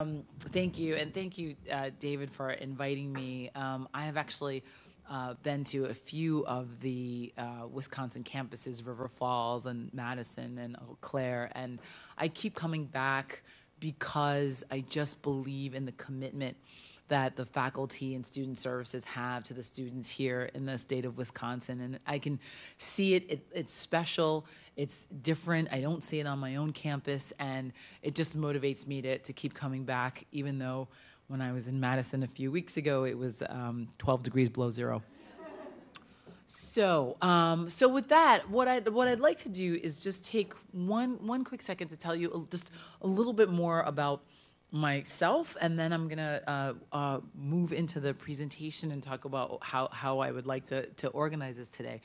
Um, thank you, and thank you, uh, David, for inviting me. Um, I have actually uh, been to a few of the uh, Wisconsin campuses, River Falls and Madison and Eau Claire, and I keep coming back because I just believe in the commitment that the faculty and student services have to the students here in the state of Wisconsin. And I can see it, it it's special, it's different. I don't see it on my own campus, and it just motivates me to, to keep coming back, even though when I was in Madison a few weeks ago, it was um, 12 degrees below zero. So, um, so with that, what I what I'd like to do is just take one one quick second to tell you just a little bit more about myself, and then I'm gonna uh, uh, move into the presentation and talk about how, how I would like to, to organize this today.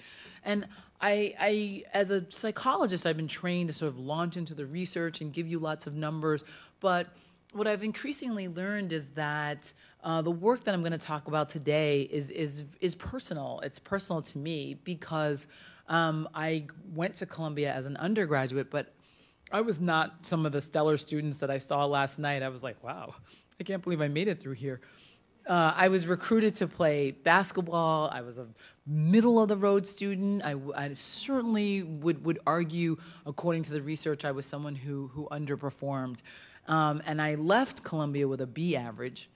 And I, I, as a psychologist, I've been trained to sort of launch into the research and give you lots of numbers, but what I've increasingly learned is that uh, the work that I'm going to talk about today is, is, is personal. It's personal to me because um, I went to Columbia as an undergraduate, but I was not some of the stellar students that I saw last night. I was like, wow, I can't believe I made it through here. Uh, I was recruited to play basketball. I was a middle of the road student. I, I, certainly would, would argue, according to the research, I was someone who, who underperformed. Um, and I left Columbia with a B average.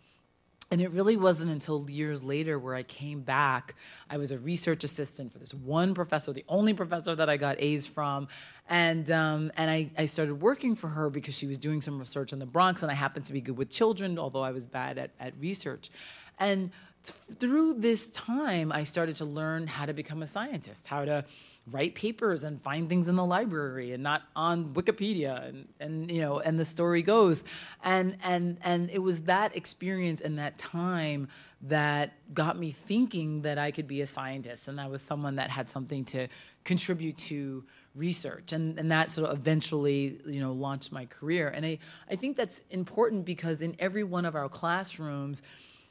And it really wasn't until years later where I came back. I was a research assistant for this one professor, the only professor that I got A's from. And, um, and I, I started working for her because she was doing some research in the Bronx, and I happened to be good with children, although I was bad at, at research. And th through this time, I started to learn how to become a scientist, how to write papers and find things in the library and not on Wikipedia and, and you know and the story goes. And and and it was that experience and that time that got me thinking that I could be a scientist and I was someone that had something to contribute to research. And, and that sort of eventually you know launched my career. And I, I think that's important because in every one of our classrooms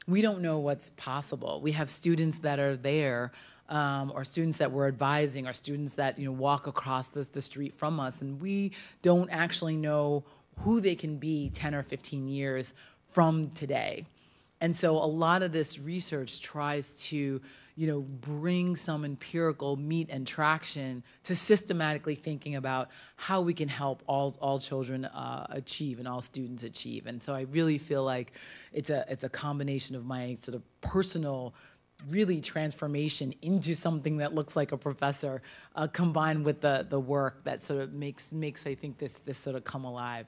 we don't know what's possible. We have students that are there um, or students that we're advising, or students that you know walk across the, the street from us, and we don't actually know who they can be 10 or 15 years from today. And so a lot of this research tries to, you know, bring some empirical meat and traction to systematically thinking about how we can help all, all children uh, achieve and all students achieve. And so I really feel like it's a, it's a combination of my sort of personal really transformation into something that looks like a professor, uh, combined with the the work that sort of makes makes I think this this sort of come alive.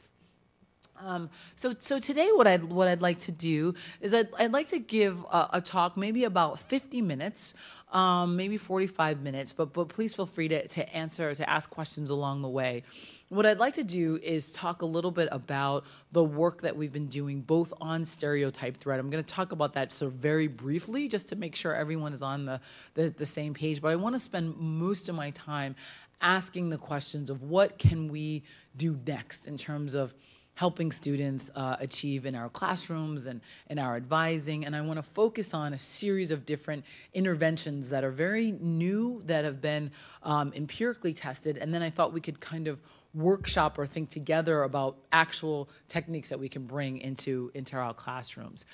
Um, so, so today what I'd, what I'd like to do is I'd, I'd like to give a, a talk maybe about 50 minutes, um, maybe 45 minutes, but, but please feel free to, to answer, to ask questions along the way. What I'd like to do is talk a little bit about the work that we've been doing both on stereotype threat. I'm going to talk about that of very briefly just to make sure everyone is on the, the, the same page, but I want to spend most of my time asking the questions of what can we do next in terms of helping students uh, achieve in our classrooms and in our advising. And I want to focus on a series of different interventions that are very new, that have been um, empirically tested. And then I thought we could kind of workshop or think together about actual techniques that we can bring into, into our classrooms.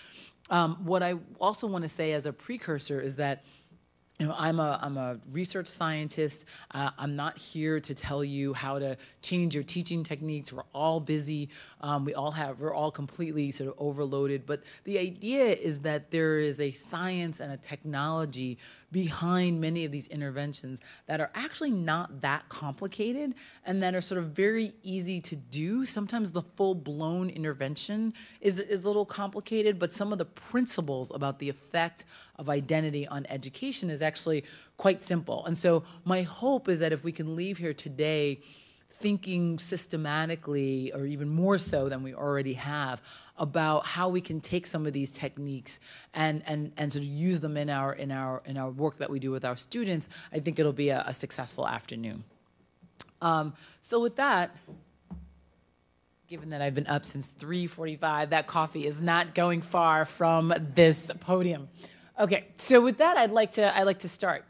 Um, what I also want to say as a precursor is that you know, I'm a, I'm a research scientist. Uh, I'm not here to tell you how to change your teaching techniques. We're all busy. Um, we all have, we're all completely sort of overloaded. But the idea is that there is a science and a technology behind many of these interventions that are actually not that complicated and that are sort of very easy to do. Sometimes the full blown intervention is, is a little complicated, but some of the principles about the effect of identity on education is actually quite simple. And so my hope is that if we can leave here today thinking systematically, or even more so than we already have, about how we can take some of these techniques and and and sort of use them in our in our in our work that we do with our students, I think it'll be a, a successful afternoon. Um, so with that, given that I've been up since 3:45, that coffee is not going far from this podium. Okay, so with that, I'd like to I'd like to start.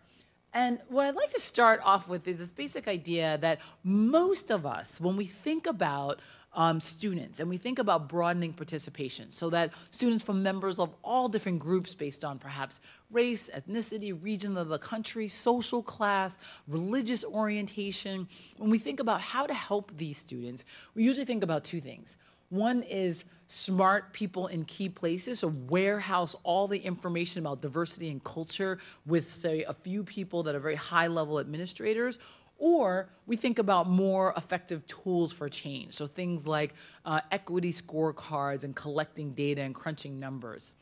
And what I'd like to start off with is this basic idea that most of us, when we think about um, students and we think about broadening participation so that students from members of all different groups based on perhaps race, ethnicity, region of the country, social class, religious orientation, when we think about how to help these students, we usually think about two things. One is smart people in key places, so warehouse all the information about diversity and culture with, say, a few people that are very high level administrators, or we think about more effective tools for change, so things like uh, equity scorecards and collecting data and crunching numbers.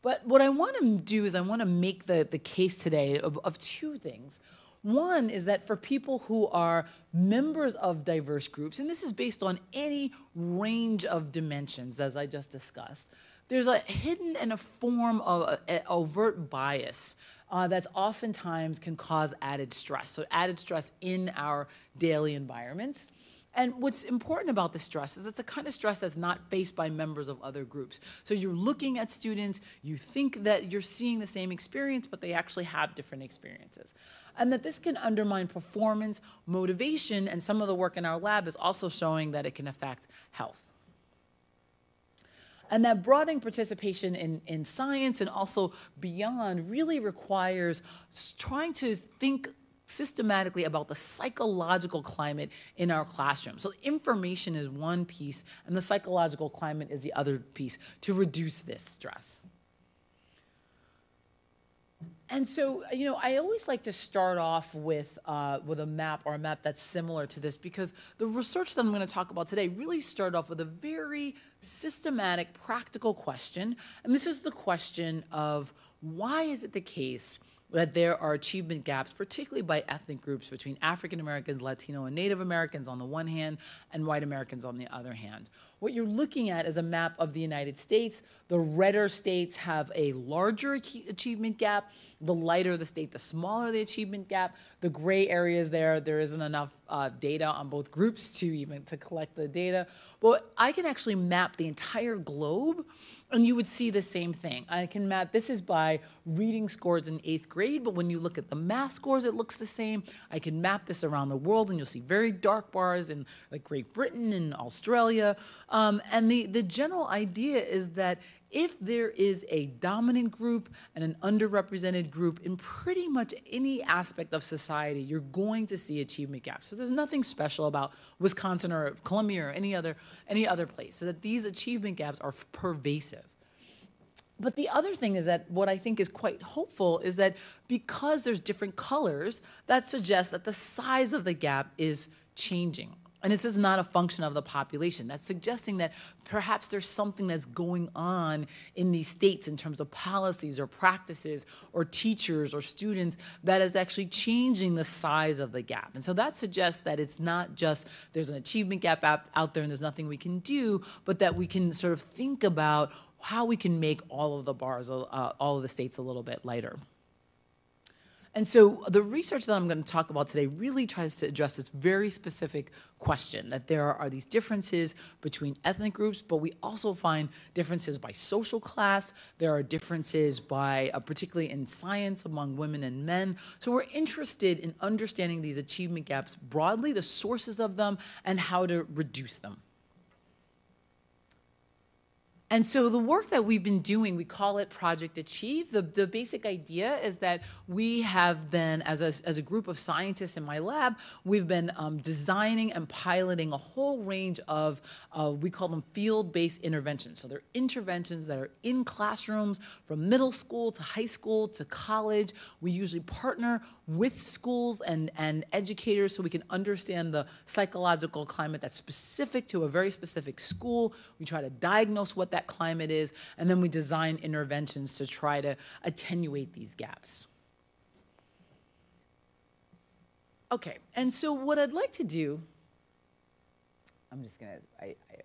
But what I want to do is I want to make the, the case today of, of two things. One is that for people who are members of diverse groups, and this is based on any range of dimensions, as I just discussed, there's a hidden and a form of a, a overt bias uh, that oftentimes can cause added stress. So, added stress in our daily environments. And what's important about the stress is it's a kind of stress that's not faced by members of other groups. So you're looking at students, you think that you're seeing the same experience, but they actually have different experiences and that this can undermine performance, motivation, and some of the work in our lab is also showing that it can affect health. And that broadening participation in, in science and also beyond really requires trying to think systematically about the psychological climate in our classroom. So information is one piece, and the psychological climate is the other piece to reduce this stress. And so, you know, I always like to start off with, uh, with a map or a map that's similar to this because the research that I'm going to talk about today really started off with a very systematic, practical question. And this is the question of why is it the case that there are achievement gaps, particularly by ethnic groups between African Americans, Latino, and Native Americans on the one hand, and white Americans on the other hand. What you're looking at is a map of the United States. The redder states have a larger achievement gap. The lighter the state, the smaller the achievement gap. The gray areas there, there isn't enough uh, data on both groups to even to collect the data. But I can actually map the entire globe and you would see the same thing. I can map, this is by reading scores in eighth grade, but when you look at the math scores, it looks the same. I can map this around the world and you'll see very dark bars in like Great Britain and Australia. Um, and the, the general idea is that if there is a dominant group and an underrepresented group in pretty much any aspect of society, you're going to see achievement gaps. So there's nothing special about Wisconsin or Columbia or any other any other place. So that these achievement gaps are pervasive. But the other thing is that what I think is quite hopeful is that because there's different colors, that suggests that the size of the gap is changing. And this is not a function of the population. That's suggesting that perhaps there's something that's going on in these states in terms of policies or practices or teachers or students that is actually changing the size of the gap. And so that suggests that it's not just there's an achievement gap out there and there's nothing we can do, but that we can sort of think about how we can make all of the bars, uh, all of the states a little bit lighter. And so the research that I'm going to talk about today really tries to address this very specific question that there are these differences between ethnic groups, but we also find differences by social class. There are differences by, uh, particularly in science, among women and men. So we're interested in understanding these achievement gaps broadly, the sources of them, and how to reduce them. And so the work that we've been doing, we call it Project Achieve. The, the basic idea is that we have been, as a, as a group of scientists in my lab, we've been um, designing and piloting a whole range of, uh, we call them field-based interventions. So they're interventions that are in classrooms from middle school to high school to college. We usually partner with schools and, and educators so we can understand the psychological climate that's specific to a very specific school. We try to diagnose what that that climate is, and then we design interventions to try to attenuate these gaps. Okay, and so what I'd like to do, I'm just gonna, I, I.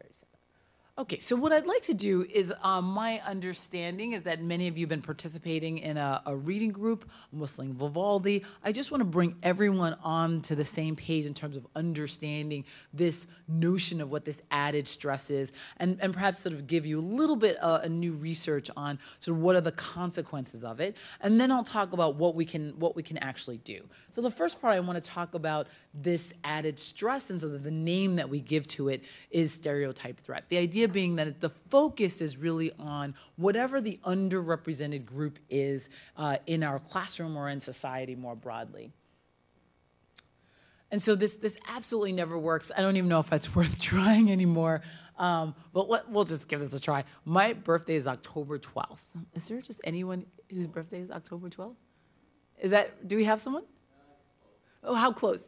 Okay, so what I'd like to do is, um, my understanding is that many of you have been participating in a, a reading group, Whistling Vivaldi. I just want to bring everyone on to the same page in terms of understanding this notion of what this added stress is, and, and perhaps sort of give you a little bit uh, a new research on sort of what are the consequences of it, and then I'll talk about what we can what we can actually do. So the first part I want to talk about this added stress, and so the name that we give to it is stereotype threat. The idea being that the focus is really on whatever the underrepresented group is uh, in our classroom or in society more broadly. And so this this absolutely never works. I don't even know if it's worth trying anymore. Um, but let, we'll just give this a try. My birthday is October 12th. Is there just anyone whose birthday is October 12th? Is that, do we have someone? Oh, how close?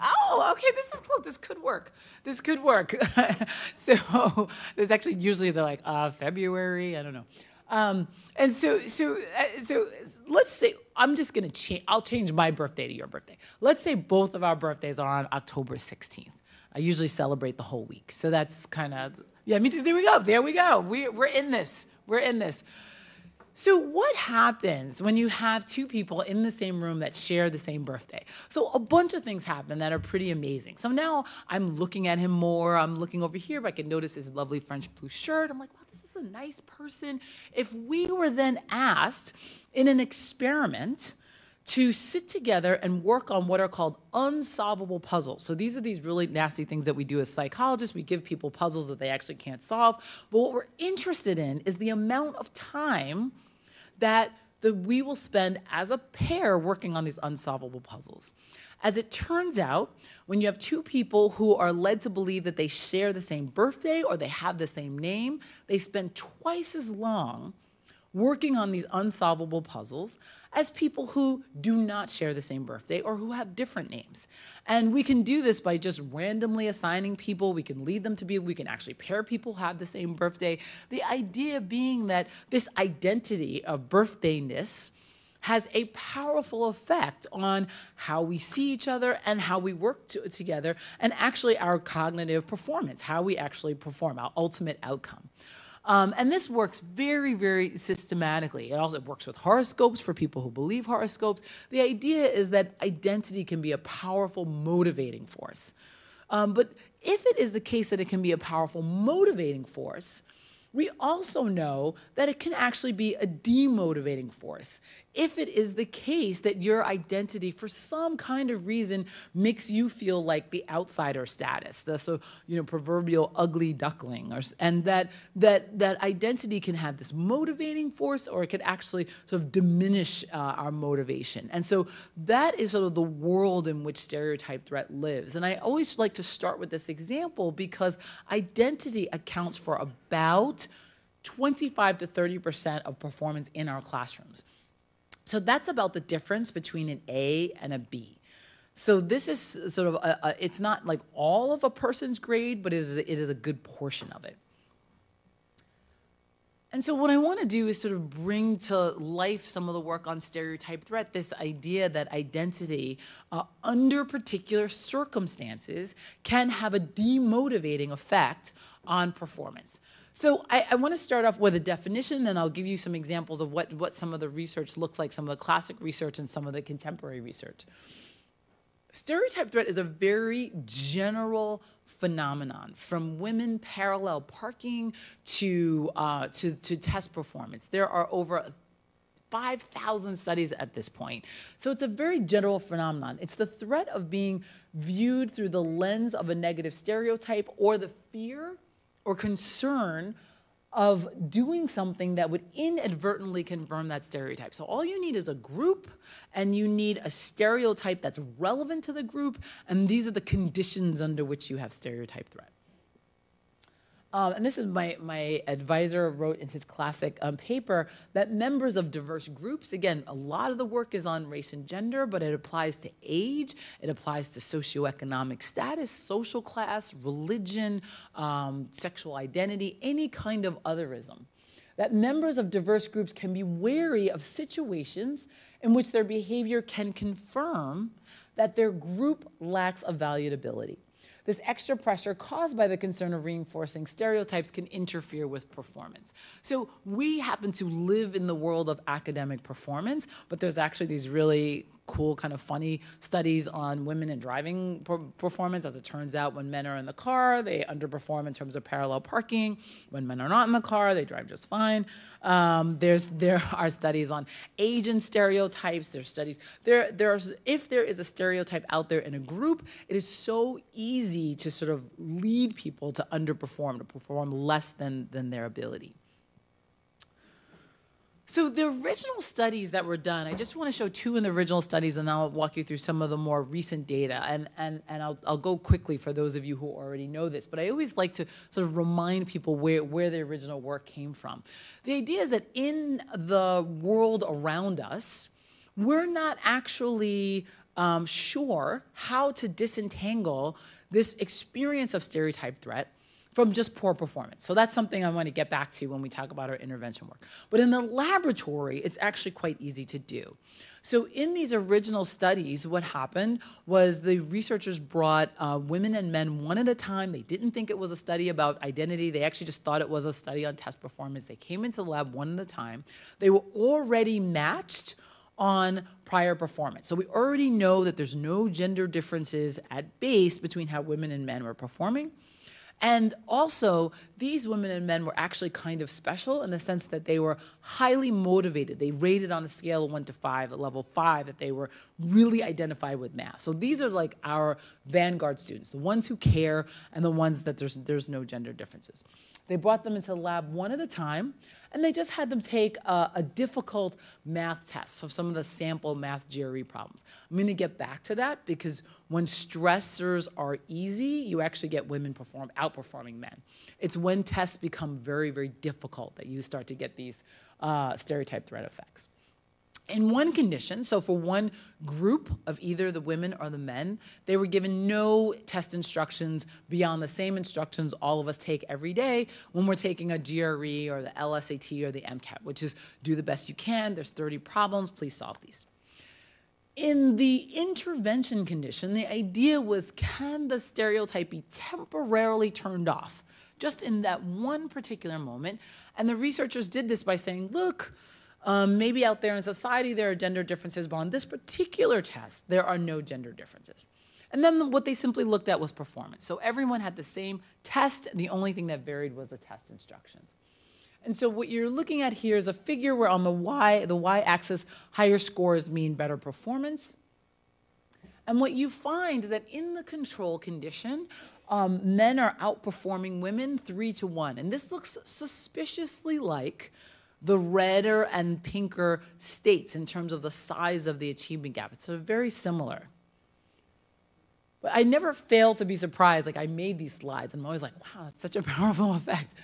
Oh, okay, this is close. This could work. This could work. so there's actually usually they're like uh, February. I don't know. Um, and so so uh, so let's say I'm just gonna change. I'll change my birthday to your birthday. Let's say both of our birthdays are on October 16th. I usually celebrate the whole week, so that's kind of yeah. Me too. There we go. There we go. We we're in this. We're in this. So, what happens when you have two people in the same room that share the same birthday? So, a bunch of things happen that are pretty amazing. So, now I'm looking at him more. I'm looking over here, but I can notice his lovely French blue shirt. I'm like, wow, this is a nice person. If we were then asked in an experiment, to sit together and work on what are called unsolvable puzzles. So these are these really nasty things that we do as psychologists. We give people puzzles that they actually can't solve. But what we're interested in is the amount of time that the, we will spend as a pair working on these unsolvable puzzles. As it turns out, when you have two people who are led to believe that they share the same birthday or they have the same name, they spend twice as long working on these unsolvable puzzles as people who do not share the same birthday or who have different names. And we can do this by just randomly assigning people. We can lead them to be, we can actually pair people who have the same birthday. The idea being that this identity of birthdayness has a powerful effect on how we see each other and how we work to, together, and actually our cognitive performance, how we actually perform, our ultimate outcome. Um, and this works very, very systematically. It also works with horoscopes for people who believe horoscopes. The idea is that identity can be a powerful motivating force. Um, but if it is the case that it can be a powerful motivating force, we also know that it can actually be a demotivating force if it is the case that your identity, for some kind of reason, makes you feel like the outsider status, the so you know proverbial ugly duckling, or, and that that that identity can have this motivating force, or it could actually sort of diminish uh, our motivation. And so that is sort of the world in which stereotype threat lives. And I always like to start with this example because identity accounts for about 25 to 30 percent of performance in our classrooms. So that's about the difference between an A and a B. So this is sort of, a, a, it's not like all of a person's grade, but it is, it is a good portion of it. And so what I want to do is sort of bring to life some of the work on stereotype threat, this idea that identity uh, under particular circumstances can have a demotivating effect on performance. So I, I want to start off with a definition, then I'll give you some examples of what, what some of the research looks like, some of the classic research and some of the contemporary research. Stereotype threat is a very general phenomenon from women parallel parking to, uh, to, to test performance. There are over 5,000 studies at this point. So it's a very general phenomenon. It's the threat of being viewed through the lens of a negative stereotype or the fear or concern of doing something that would inadvertently confirm that stereotype. So all you need is a group and you need a stereotype that's relevant to the group and these are the conditions under which you have stereotype threat. Um, and this is my, my advisor wrote in his classic um, paper that members of diverse groups, again, a lot of the work is on race and gender, but it applies to age, it applies to socioeconomic status, social class, religion, um, sexual identity, any kind of otherism. That members of diverse groups can be wary of situations in which their behavior can confirm that their group lacks a evaluability this extra pressure caused by the concern of reinforcing stereotypes can interfere with performance. So we happen to live in the world of academic performance, but there's actually these really cool, kind of funny studies on women and driving per performance. As it turns out, when men are in the car, they underperform in terms of parallel parking. When men are not in the car, they drive just fine. Um, there's there are studies on age and stereotypes. There's studies there. There's if there is a stereotype out there in a group, it is so easy to sort of lead people to underperform, to perform less than than their ability. So the original studies that were done, I just want to show two in the original studies, and I'll walk you through some of the more recent data. And, and, and I'll, I'll go quickly for those of you who already know this, but I always like to sort of remind people where, where the original work came from. The idea is that in the world around us, we're not actually um, sure how to disentangle this experience of stereotype threat from just poor performance. So that's something I want to get back to when we talk about our intervention work. But in the laboratory, it's actually quite easy to do. So in these original studies, what happened was the researchers brought uh, women and men one at a time. They didn't think it was a study about identity. They actually just thought it was a study on test performance. They came into the lab one at a time. They were already matched on prior performance. So we already know that there's no gender differences at base between how women and men were performing. And also, these women and men were actually kind of special in the sense that they were highly motivated. They rated on a scale of one to five, at level five, that they were really identified with math. So these are like our vanguard students, the ones who care and the ones that there's, there's no gender differences. They brought them into the lab one at a time, and they just had them take a, a, difficult math test, so some of the sample math GRE problems. I'm going to get back to that because when stressors are easy, you actually get women perform outperforming men. It's when tests become very, very difficult that you start to get these uh, stereotype threat effects in one condition, so for one group of either the women or the men, they were given no test instructions beyond the same instructions all of us take every day when we're taking a GRE or the LSAT or the MCAT, which is do the best you can. There's 30 problems, please solve these. In the intervention condition, the idea was can the stereotype be temporarily turned off just in that one particular moment? And the researchers did this by saying, look, um, maybe out there in society there are gender differences, but on this particular test, there are no gender differences. And then what they simply looked at was performance. So everyone had the same test. The only thing that varied was the test instructions. And so what you're looking at here is a figure where on the y, the y-axis, higher scores mean better performance. And what you find is that in the control condition, um, men are outperforming women three to one. And this looks suspiciously like the redder and pinker states in terms of the size of the achievement gap. It's very similar. But I never fail to be surprised. Like I made these slides and I'm always like, wow, that's such a powerful effect.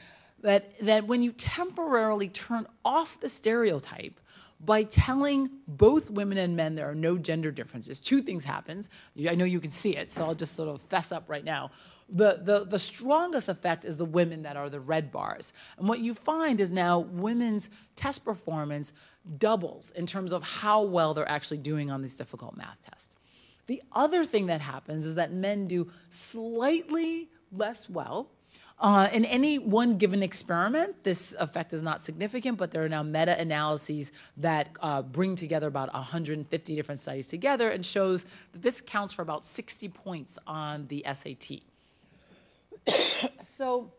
That, that when you temporarily turn off the stereotype by telling both women and men there are no gender differences, two things happens. I know you can see it, so I'll just sort of fess up right now the, the, the strongest effect is the women that are the red bars. And what you find is now women's test performance doubles in terms of how well they're actually doing on these difficult math tests. The other thing that happens is that men do slightly less well. Uh, in any one given experiment, this effect is not significant, but there are now meta-analyses that uh, bring together about 150 different studies together and shows that this counts for about 60 points on the SAT. so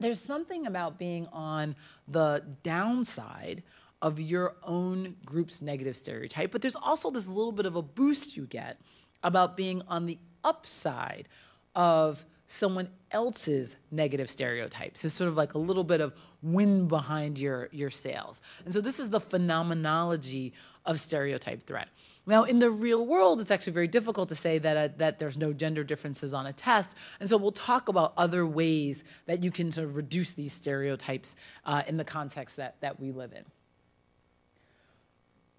there's something about being on the downside of your own group's negative stereotype, but there's also this little bit of a boost you get about being on the upside of someone else's negative stereotypes. It's sort of like a little bit of wind behind your, your sails. And so this is the phenomenology of stereotype threat. Now, in the real world, it's actually very difficult to say that, uh, that there's no gender differences on a test. And so we'll talk about other ways that you can sort of reduce these stereotypes uh, in the context that, that we live in.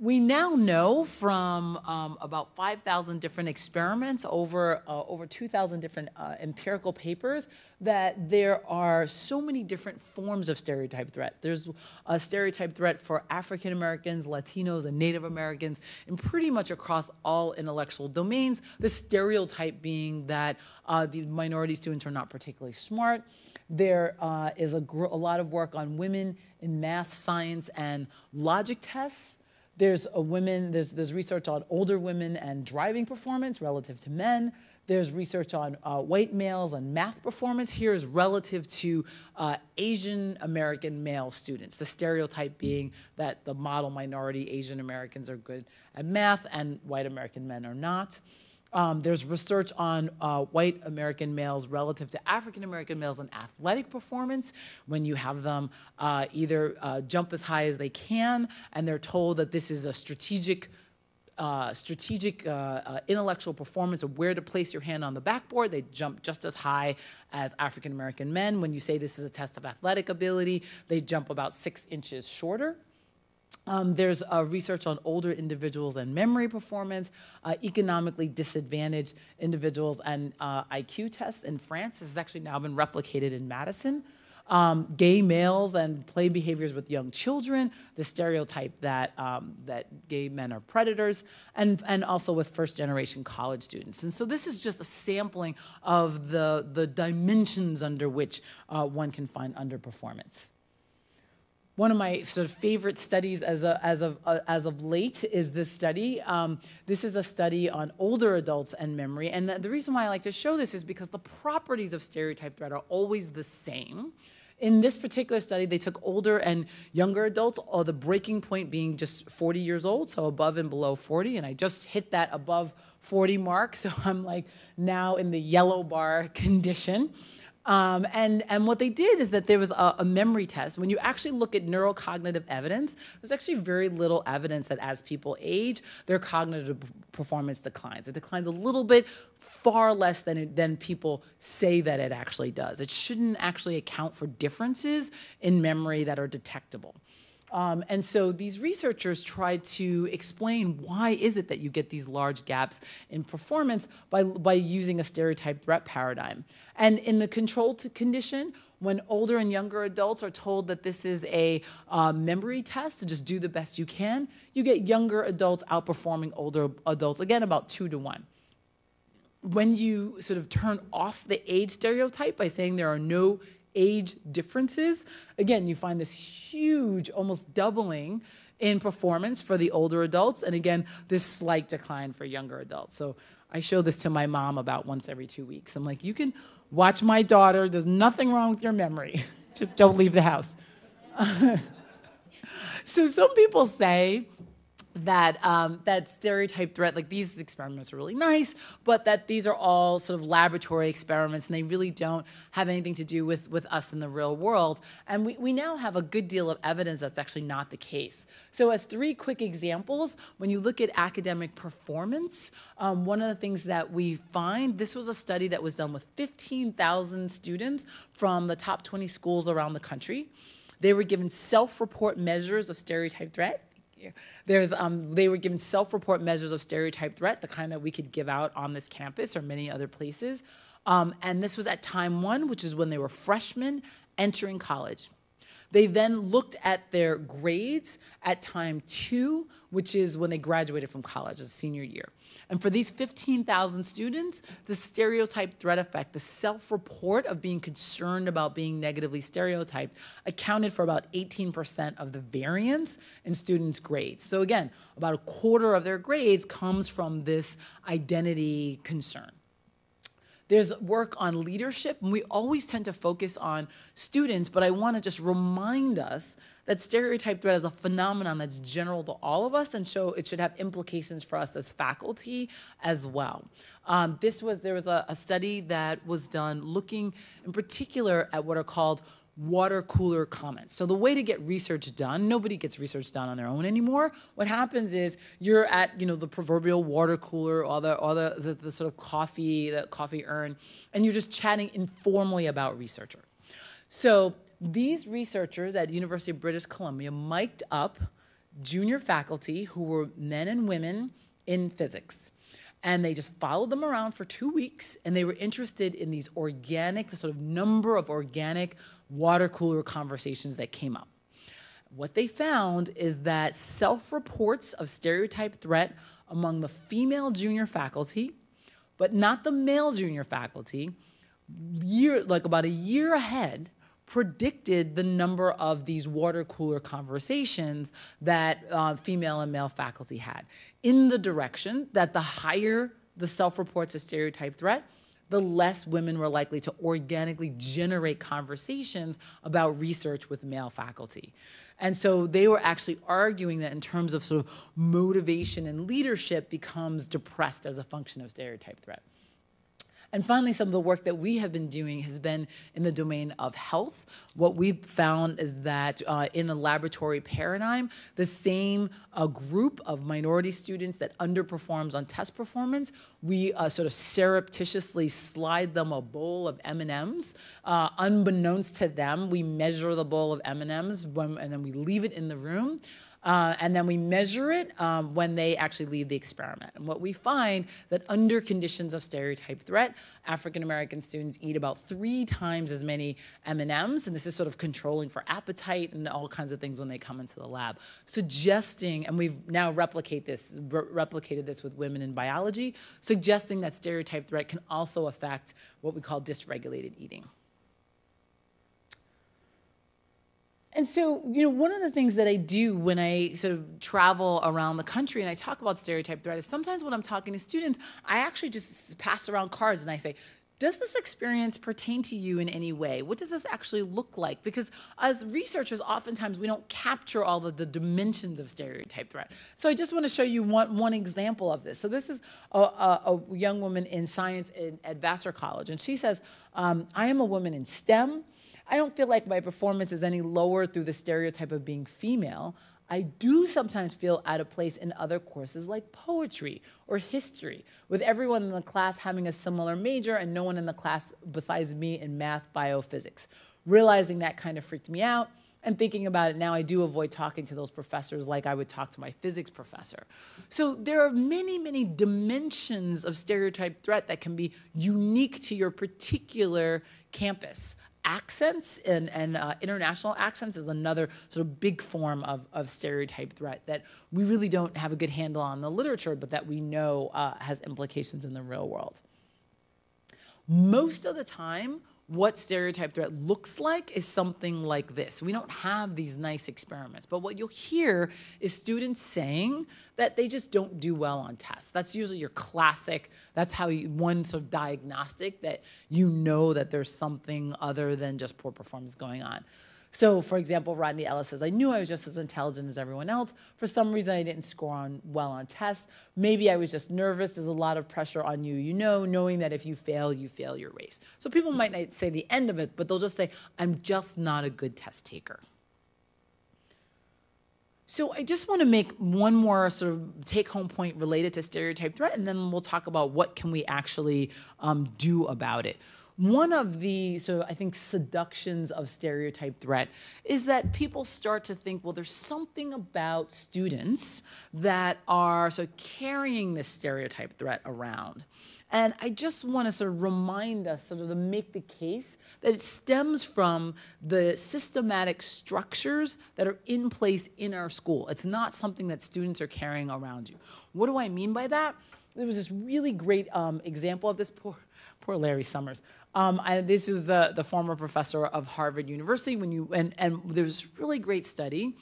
We now know from um, about 5,000 different experiments, over, uh, over 2,000 different uh, empirical papers, that there are so many different forms of stereotype threat. There's a stereotype threat for African Americans, Latinos, and Native Americans, and pretty much across all intellectual domains, the stereotype being that uh, the minority students are not particularly smart. There uh, is a, a lot of work on women in math, science, and logic tests. There's a women, there's, there's research on older women and driving performance relative to men. There's research on uh, white males and math performance. Here is relative to uh, Asian American male students, the stereotype being that the model minority Asian Americans are good at math and white American men are not. Um, there's research on uh, white American males relative to African American males in athletic performance when you have them uh, either uh, jump as high as they can and they're told that this is a strategic uh, strategic uh, uh, intellectual performance of where to place your hand on the backboard. They jump just as high as African American men. When you say this is a test of athletic ability, they jump about six inches shorter. Um, there's research on older individuals and memory performance, uh, economically disadvantaged individuals and uh, IQ tests in France. This has actually now been replicated in Madison. Um, gay males and play behaviors with young children, the stereotype that, um, that gay men are predators, and, and also with first generation college students. And so this is just a sampling of the, the dimensions under which uh, one can find underperformance one of my sort of favorite studies as, a, as, of, uh, as of late is this study. Um, this is a study on older adults and memory. And the, the, reason why I like to show this is because the properties of stereotype threat are always the same. In this particular study, they took older and younger adults, or the breaking point being just 40 years old, so above and below 40. And I just hit that above 40 mark, so I'm like now in the yellow bar condition. Um, and, and what they did is that there was a, a, memory test. When you actually look at neurocognitive evidence, there's actually very little evidence that as people age, their cognitive performance declines. It declines a little bit, far less than, it, than people say that it actually does. It shouldn't actually account for differences in memory that are detectable. Um, and so these researchers tried to explain why is it that you get these large gaps in performance by, by using a stereotype threat paradigm. And in the controlled condition, when older and younger adults are told that this is a uh, memory test to just do the best you can, you get younger adults outperforming older adults, again, about two to one when you sort of turn off the age stereotype by saying there are no age differences, again, you find this huge, almost doubling in performance for the older adults, and again, this slight decline for younger adults. So I show this to my mom about once every two weeks. I'm like, you can watch my daughter, there's nothing wrong with your memory. Just don't leave the house. so some people say that um, that stereotype threat, like these experiments are really nice, but that these are all sort of laboratory experiments and they really don't have anything to do with, with us in the real world. And we, we now have a good deal of evidence that's actually not the case. So as three quick examples, when you look at academic performance, um, one of the things that we find, this was a study that was done with 15,000 students from the top 20 schools around the country. They were given self-report measures of stereotype threat there's, um, they were given self-report measures of stereotype threat, the kind that we could give out on this campus or many other places. Um, and this was at time one, which is when they were freshmen entering college. They then looked at their grades at time two, which is when they graduated from college, as a senior year. And for these 15,000 students, the stereotype threat effect, the self-report of being concerned about being negatively stereotyped, accounted for about 18% of the variance in students' grades. So again, about a quarter of their grades comes from this identity concern. There's work on leadership, and we always tend to focus on students, but I want to just remind us that stereotype threat is a phenomenon that's general to all of us, and so it should have implications for us as faculty as well. Um, this was, there was a, a study that was done looking in particular at what are called water cooler comments. So the way to get research done, nobody gets research done on their own anymore. What happens is you're at, you know, the proverbial water cooler or the, or the, the, the sort of coffee, the coffee urn, and you're just chatting informally about researcher. So these researchers at University of British Columbia mic'd up junior faculty who were men and women in physics. And they just followed them around for two weeks, and they were interested in these organic, the sort of number of organic water cooler conversations that came up. What they found is that self reports of stereotype threat among the female junior faculty, but not the male junior faculty, year like about a year ahead predicted the number of these water cooler conversations that uh, female and male faculty had in the direction that the higher the self-reports of stereotype threat the less women were likely to organically generate conversations about research with male faculty. And so they were actually arguing that in terms of sort of motivation and leadership becomes depressed as a function of stereotype threat. And finally, some of the work that we have been doing has been in the domain of health. What we've found is that uh, in a laboratory paradigm, the same uh, group of minority students that underperforms on test performance, we uh, sort of surreptitiously slide them a bowl of M&Ms. Uh, unbeknownst to them, we measure the bowl of M&Ms and then we leave it in the room. Uh, and then we measure it um, when they actually leave the experiment. And what we find that under conditions of stereotype threat, African American students eat about three times as many M&Ms, and this is sort of controlling for appetite and all kinds of things when they come into the lab. Suggesting, and we've now replicate this, re replicated this with women in biology, suggesting that stereotype threat can also affect what we call dysregulated eating. And so, you know, one of the things that I do when I sort of travel around the country and I talk about stereotype threat is sometimes when I'm talking to students, I actually just pass around cards and I say, does this experience pertain to you in any way? What does this actually look like? Because as researchers, oftentimes we don't capture all of the dimensions of stereotype threat. So I just want to show you one, one example of this. So this is a, a, a young woman in science in, at Vassar College, and she says, um, I am a woman in STEM. I don't feel like my performance is any lower through the stereotype of being female. I do sometimes feel out of place in other courses like poetry or history, with everyone in the class having a similar major and no one in the class besides me in math, biophysics. Realizing that kind of freaked me out and thinking about it now, I do avoid talking to those professors like I would talk to my physics professor. So there are many, many dimensions of stereotype threat that can be unique to your particular campus accents and, and uh, international accents is another sort of big form of, of stereotype threat that we really don't have a good handle on the literature, but that we know uh, has implications in the real world. Most of the time, what stereotype threat looks like is something like this. We don't have these nice experiments, but what you'll hear is students saying that they just don't do well on tests. That's usually your classic, that's how you, one sort of diagnostic that you know that there's something other than just poor performance going on. So, for example, Rodney Ellis says, I knew I was just as intelligent as everyone else. For some reason, I didn't score on well on tests. Maybe I was just nervous. There's a lot of pressure on you, you know, knowing that if you fail, you fail your race. So people might not say the end of it, but they'll just say, I'm just not a good test taker. So I just want to make one more sort of take-home point related to stereotype threat, and then we'll talk about what can we actually um, do about it. One of the, so I think, seductions of stereotype threat is that people start to think, well, there's something about students that are sort of carrying this stereotype threat around. And I just want to sort of remind us, sort of to make the case that it stems from the systematic structures that are in place in our school. It's not something that students are carrying around you. What do I mean by that? There was this really great um, example of this. Poor, poor Larry Summers. Um, I, this was the, the former professor of Harvard University. When you and, and there was really great study.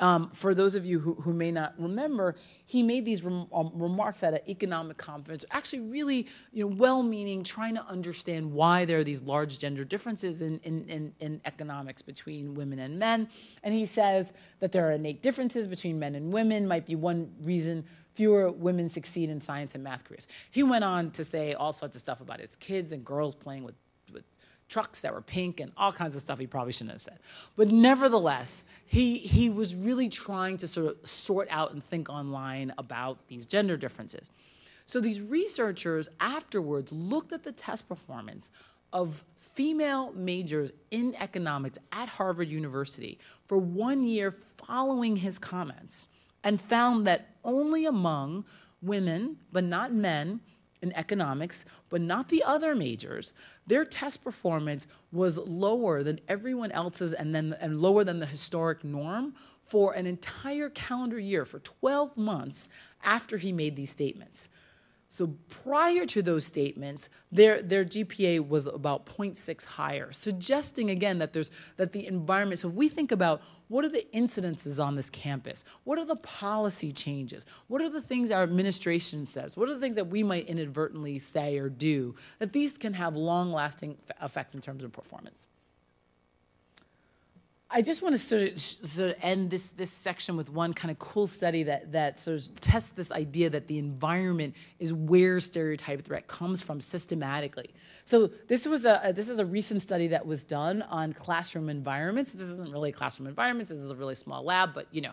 Um, for those of you who, who may not remember, he made these rem um, remarks at an economic conference, actually really you know, well-meaning, trying to understand why there are these large gender differences in, in, in, in economics between women and men. And he says that there are innate differences between men and women, might be one reason fewer women succeed in science and math careers. He went on to say all sorts of stuff about his kids and girls playing with, with trucks that were pink and all kinds of stuff he probably shouldn't have said. But nevertheless, he, he was really trying to sort of sort out and think online about these gender differences. So these researchers afterwards looked at the test performance of female majors in economics at Harvard University for one year following his comments and found that only among women, but not men, in economics, but not the other majors, their test performance was lower than everyone else's and then and lower than the historic norm for an entire calendar year for 12 months after he made these statements. So prior to those statements, their, their GPA was about 0.6 higher, suggesting again that there's that the environment. So if we think about what are the incidences on this campus, what are the policy changes, what are the things our administration says, what are the things that we might inadvertently say or do, that these can have long-lasting effects in terms of performance. I just want to sort of, sort of end this, this section with one kind of cool study that, that sort of tests this idea that the environment is where stereotype threat comes from systematically. So this was a, this is a recent study that was done on classroom environments. This isn't really classroom environments. This is a really small lab, but you know,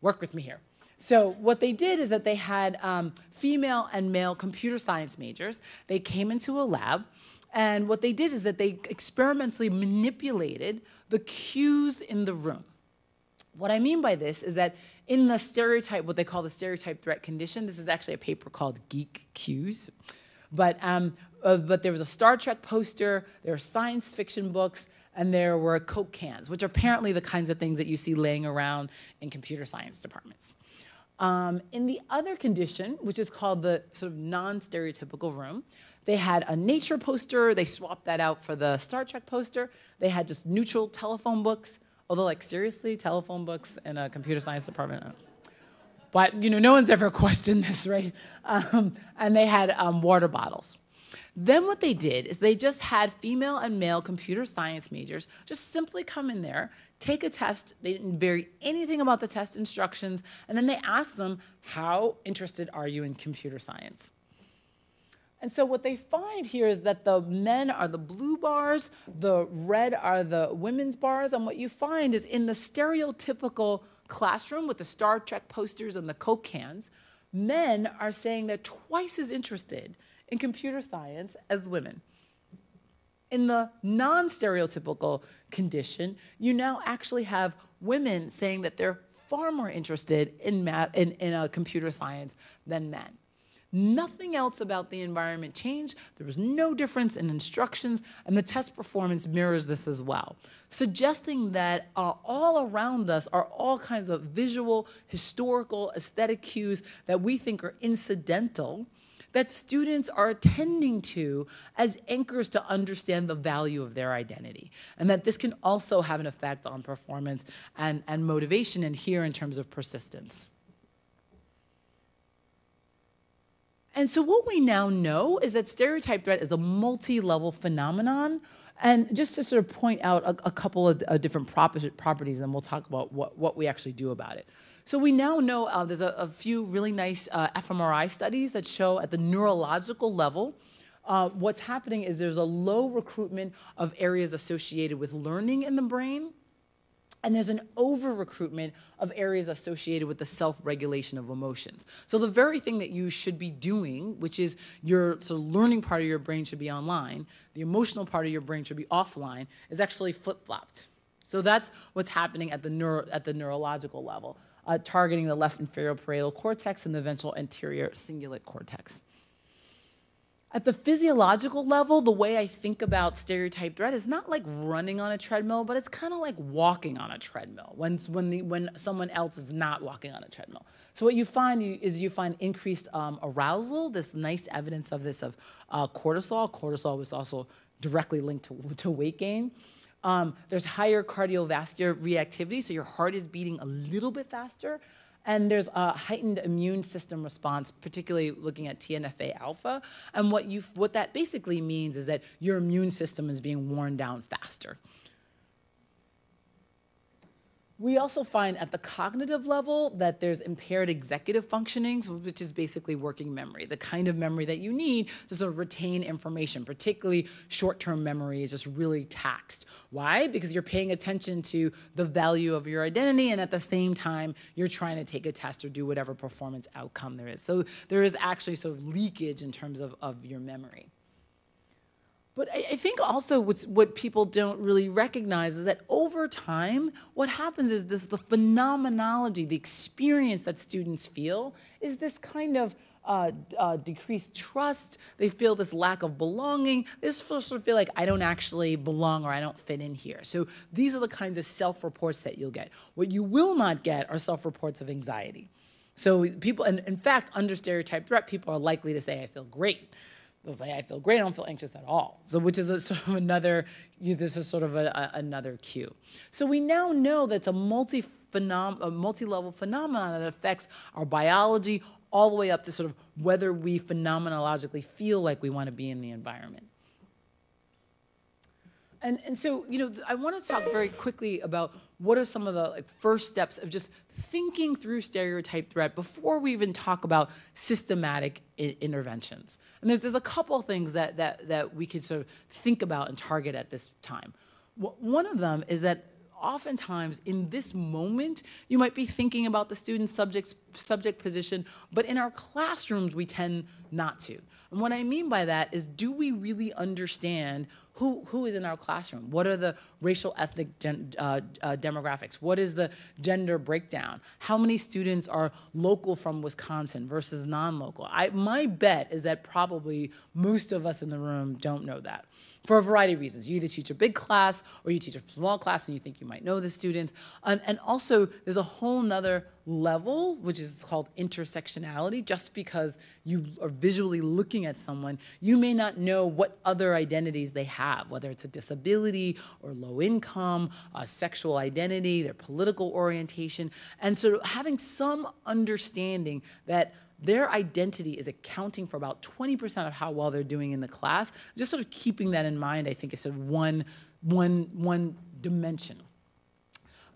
work with me here. So what they did is that they had um, female and male computer science majors. They came into a lab, and what they did is that they experimentally manipulated the cues in the room. What I mean by this is that in the stereotype, what they call the stereotype threat condition, this is actually a paper called Geek Cues. But, um, uh, but there was a Star Trek poster, there were science fiction books, and there were Coke cans, which are apparently the kinds of things that you see laying around in computer science departments. Um, in the other condition, which is called the sort of non-stereotypical room, they had a nature poster, they swapped that out for the Star Trek poster. They had just neutral telephone books, although like seriously, telephone books in a computer science department. But you know, no one's ever questioned this, right? Um, and they had um, water bottles. Then what they did is they just had female and male computer science majors just simply come in there, take a test. They didn't vary anything about the test instructions, and then they asked them, how interested are you in computer science? And so what they find here is that the men are the blue bars, the red are the women's bars, and what you find is in the stereotypical classroom with the Star Trek posters and the Coke cans, men are saying they're twice as interested in computer science as women. In the non-stereotypical condition, you now actually have women saying that they're far more interested in, math, in, in uh, computer science than men. Nothing else about the environment changed. There was no difference in instructions, and the test performance mirrors this as well, suggesting that uh, all around us are all kinds of visual, historical, aesthetic cues that we think are incidental that students are attending to as anchors to understand the value of their identity. And that this can also have an effect on performance and, and motivation, and here in terms of persistence. And so what we now know is that stereotype threat is a multi-level phenomenon. And just to sort of point out a, a couple of uh, different prop properties, and we'll talk about what, what we actually do about it. So we now know uh, there's a, a, few really nice uh, fMRI studies that show at the neurological level, uh, what's happening is there's a low recruitment of areas associated with learning in the brain, and there's an over recruitment of areas associated with the self regulation of emotions. So, the very thing that you should be doing, which is your sort of learning part of your brain should be online, the emotional part of your brain should be offline, is actually flip flopped. So, that's what's happening at the, neuro, at the neurological level, uh, targeting the left inferior parietal cortex and the ventral anterior cingulate cortex. At the physiological level, the way I think about stereotype threat is not like running on a treadmill, but it's kind of like walking on a treadmill when, when, the, when someone else is not walking on a treadmill. So what you find is you find increased um, arousal, this nice evidence of this of uh, cortisol. Cortisol was also directly linked to, to weight gain. Um, there's higher cardiovascular reactivity, so your heart is beating a little bit faster. And there's a heightened immune system response, particularly looking at TNFA alpha. And what, you, what that basically means is that your immune system is being worn down faster. We also find at the cognitive level that there's impaired executive functioning, which is basically working memory, the kind of memory that you need to sort of retain information, particularly short-term memory is just really taxed. Why? Because you're paying attention to the value of your identity and at the same time, you're trying to take a test or do whatever performance outcome there is. So there is actually sort of leakage in terms of, of your memory. But I, I think also what's, what people don't really recognize is that over time, what happens is this the phenomenology, the experience that students feel is this kind of uh, uh, decreased trust. They feel this lack of belonging. They sort of feel like I don't actually belong or I don't fit in here. So these are the kinds of self-reports that you'll get. What you will not get are self-reports of anxiety. So people, and in fact, under stereotype threat, people are likely to say, I feel great. They'll say, I feel great, I don't feel anxious at all. So which is a, sort of another, you, this is sort of a, a, another cue. So we now know that it's a multi a multi-level phenomenon that affects our biology all the way up to sort of whether we phenomenologically feel like we want to be in the environment. And, and so, you know, I want to talk very quickly about what are some of the like, first steps of just thinking through stereotype threat before we even talk about systematic interventions. And there's, there's a couple things that, that, that we could sort of think about and target at this time. One of them is that oftentimes in this moment, you might be thinking about the student subject's subject position, but in our classrooms, we tend not to. And what I mean by that is, do we really understand who, who is in our classroom? What are the racial, ethnic gen, uh, uh, demographics? What is the gender breakdown? How many students are local from Wisconsin versus non-local? I my bet is that probably most of us in the room don't know that for a variety of reasons. You either teach a big class or you teach a small class and you think you might know the students. And, and also, there's a whole nother level, which is called intersectionality. Just because you are visually looking at someone, you may not know what other identities they have, whether it's a disability or low income, a sexual identity, their political orientation. And so having some understanding that their identity is accounting for about 20% of how well they're doing in the class. Just sort of keeping that in mind, I think, is sort of one, one, one dimension.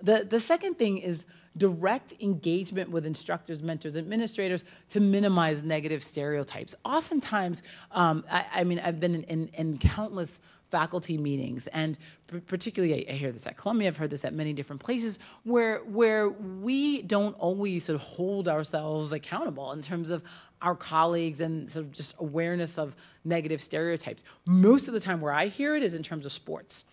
The, the second thing is direct engagement with instructors, mentors, administrators to minimize negative stereotypes. Oftentimes, um, I, I, mean, I've been in, in, in countless faculty meetings, and particularly I, hear this at Columbia, I've heard this at many different places, where, where we don't always sort of hold ourselves accountable in terms of our colleagues and sort of just awareness of negative stereotypes. Most of the time where I hear it is in terms of sports.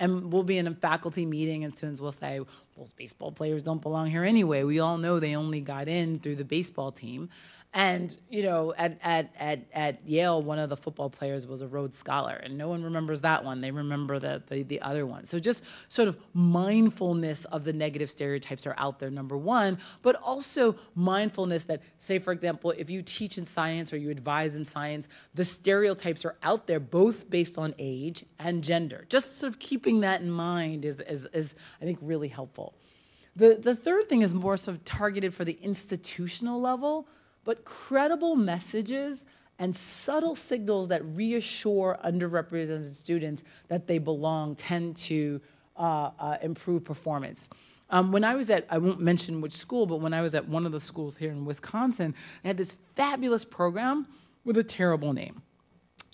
And we'll be in a faculty meeting and students will say, well, baseball players don't belong here anyway. We all know they only got in through the baseball team. And you know, at, at, at, at Yale, one of the football players was a Rhodes Scholar, and no one remembers that one. They remember the, the, the other one. So just sort of mindfulness of the negative stereotypes are out there, number one, but also mindfulness that, say, for example, if you teach in science or you advise in science, the stereotypes are out there both based on age and gender. Just sort of keeping that in mind is, is, is I think, really helpful. The, the third thing is more sort of targeted for the institutional level but credible messages and subtle signals that reassure underrepresented students that they belong tend to uh, uh, improve performance. Um, when I was at, I won't mention which school, but when I was at one of the schools here in Wisconsin, they had this fabulous program with a terrible name.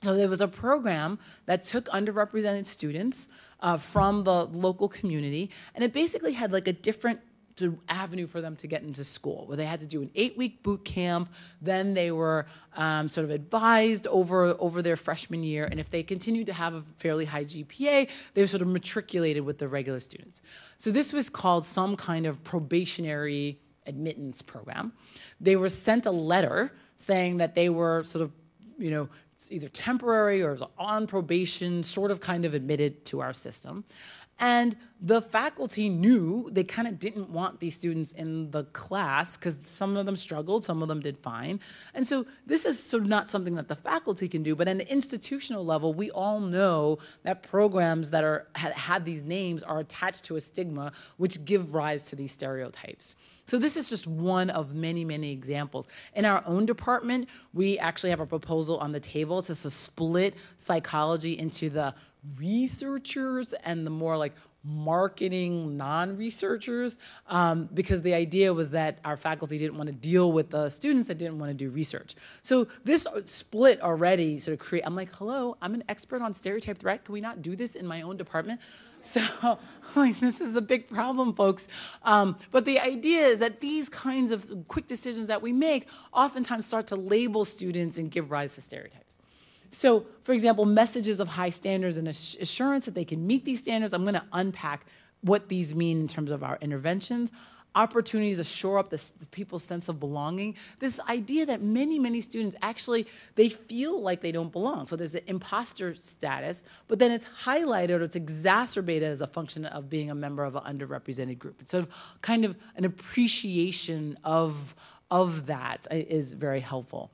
So there was a program that took underrepresented students uh, from the local community, and it basically had like a different to avenue for them to get into school, where they had to do an eight-week boot camp. Then they were um, sort of advised over over their freshman year, and if they continued to have a fairly high GPA, they were sort of matriculated with the regular students. So this was called some kind of probationary admittance program. They were sent a letter saying that they were sort of, you know, either temporary or on probation, sort of kind of admitted to our system. And the faculty knew they kind of didn't want these students in the class because some of them struggled, some of them did fine. And so this is sort of not something that the faculty can do, but at an institutional level, we all know that programs that are had these names are attached to a stigma which give rise to these stereotypes. So this is just one of many, many examples. In our own department, we actually have a proposal on the table to split psychology into the researchers and the more like marketing non-researchers um, because the idea was that our faculty didn't want to deal with the students that didn't want to do research. So this split already sort of create, I'm like, hello, I'm an expert on stereotype threat. Can we not do this in my own department? So like, this is a big problem, folks. Um, but the idea is that these kinds of quick decisions that we make oftentimes start to label students and give rise to stereotypes. So, for example, messages of high standards and assurance that they can meet these standards. I'm going to unpack what these mean in terms of our interventions. Opportunities to shore up the, the, people's sense of belonging. This idea that many many students actually they feel like they don't belong. So there's the imposter status but then it's highlighted or it's exacerbated as a function of being a member of an underrepresented group. It's sort of kind of an appreciation of of that uh, is very helpful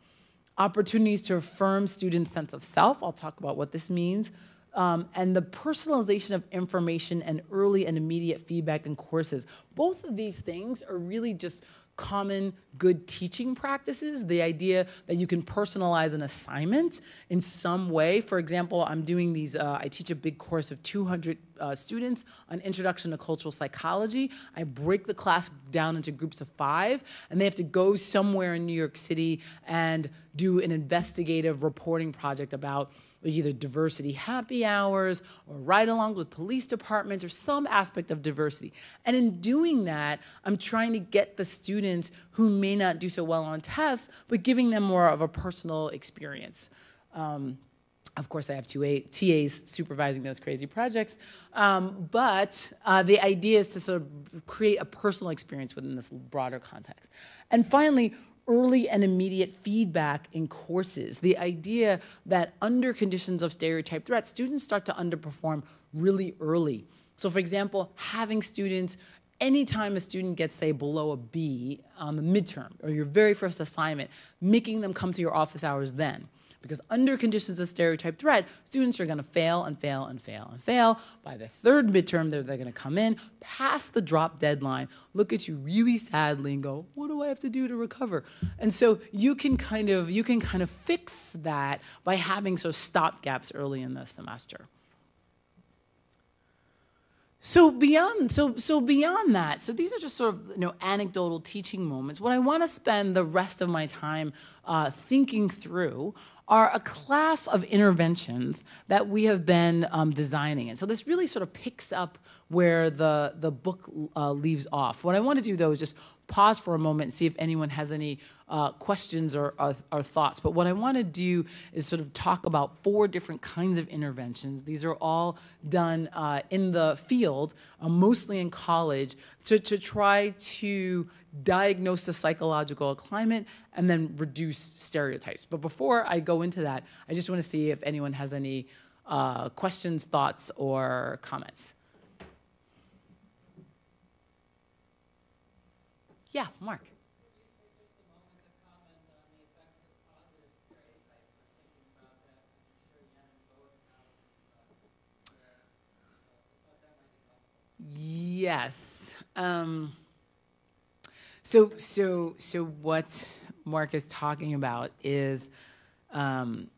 opportunities to affirm students sense of self i'll talk about what this means um, and the personalization of information and early and immediate feedback in courses. Both of these things are really just common good teaching practices, the idea that you can personalize an assignment in some way. For example, I'm doing these, uh, I teach a big course of 200 uh, students on Introduction to Cultural Psychology. I break the class down into groups of five, and they have to go somewhere in New York City and do an investigative reporting project about either diversity happy hours or ride alongs with police departments or some aspect of diversity. And in doing that, I'm trying to get the students who may not do so well on tests, but giving them more of a personal experience. Um, of course, I have two TAs supervising those crazy projects, um, but uh, the idea is to sort of create a personal experience within this broader context. And finally, early and immediate feedback in courses. The idea that under conditions of stereotype threat, students start to underperform really early. So for example, having students, anytime a student gets, say, below a B on the midterm or your very first assignment, making them come to your office hours then. Because under conditions of stereotype threat, students are going to fail and fail and fail and fail. By the third midterm, they're, they're going to come in, pass the drop deadline, look at you really sadly and go, what do I have to do to recover? And so you can kind of, you can kind of fix that by having sort of stop gaps early in the semester. So beyond so so beyond that, so these are just sort of you know anecdotal teaching moments. What I want to spend the rest of my time uh, thinking through are a class of interventions that we have been um, designing. And so this really sort of picks up where the, the book uh, leaves off. What I want to do, though, is just pause for a moment and see if anyone has any uh, questions or, or, or, thoughts. But what I want to do is sort of talk about four different kinds of interventions. These are all done uh, in the field, uh, mostly in college, to, to try to diagnose the psychological climate and then reduce stereotypes. But before I go into that, I just want to see if anyone has any uh, questions, thoughts, or comments. Yeah, Mark. Yes. Um, so, so, so what Mark is talking about is, um,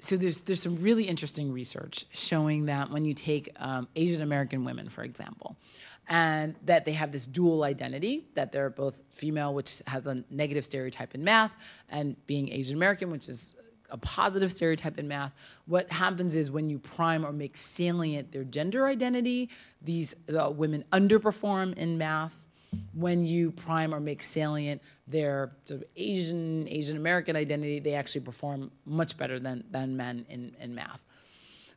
so there's there's some really interesting research showing that when you take um, Asian American women, for example, and that they have this dual identity that they're both female, which has a negative stereotype in math, and being Asian American, which is a positive stereotype in math. What happens is when you prime or make salient their gender identity, these uh, women underperform in math when you prime or make salient their sort of Asian, Asian American identity, they actually perform much better than, than men in, in math.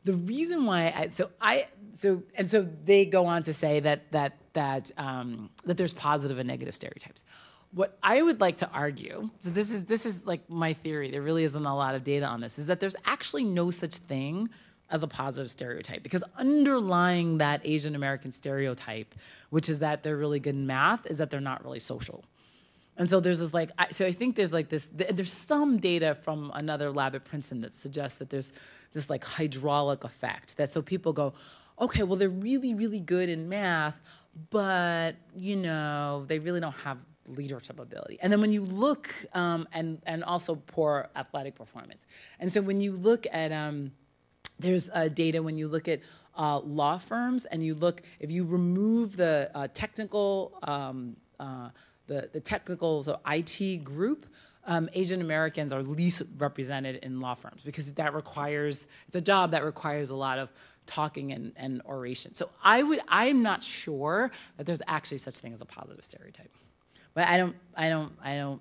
The reason why I, so I, so, and so they go on to say that, that, that, um, that there's positive and negative stereotypes. What I would like to argue, so this is, this is like my theory, there really isn't a lot of data on this, is that there's actually no such thing as a positive stereotype because underlying that Asian American stereotype, which is that they're really good in math, is that they're not really social. And so there's this like, I, so I think there's like this, there's some data from another lab at Princeton that suggests that there's this like hydraulic effect that so people go, okay, well, they're really, really good in math, but you know, they really don't have leadership ability. And then when you look, um, and, and also poor athletic performance. And so when you look at, um, there's uh, data when you look at uh, law firms and you look, if you remove the uh, technical, um, uh, the, the technical so IT group, um, Asian Americans are least represented in law firms because that requires, it's a job that requires a lot of talking and, and oration. So I would, I'm not sure that there's actually such thing as a positive stereotype. But I don't, I don't, I don't,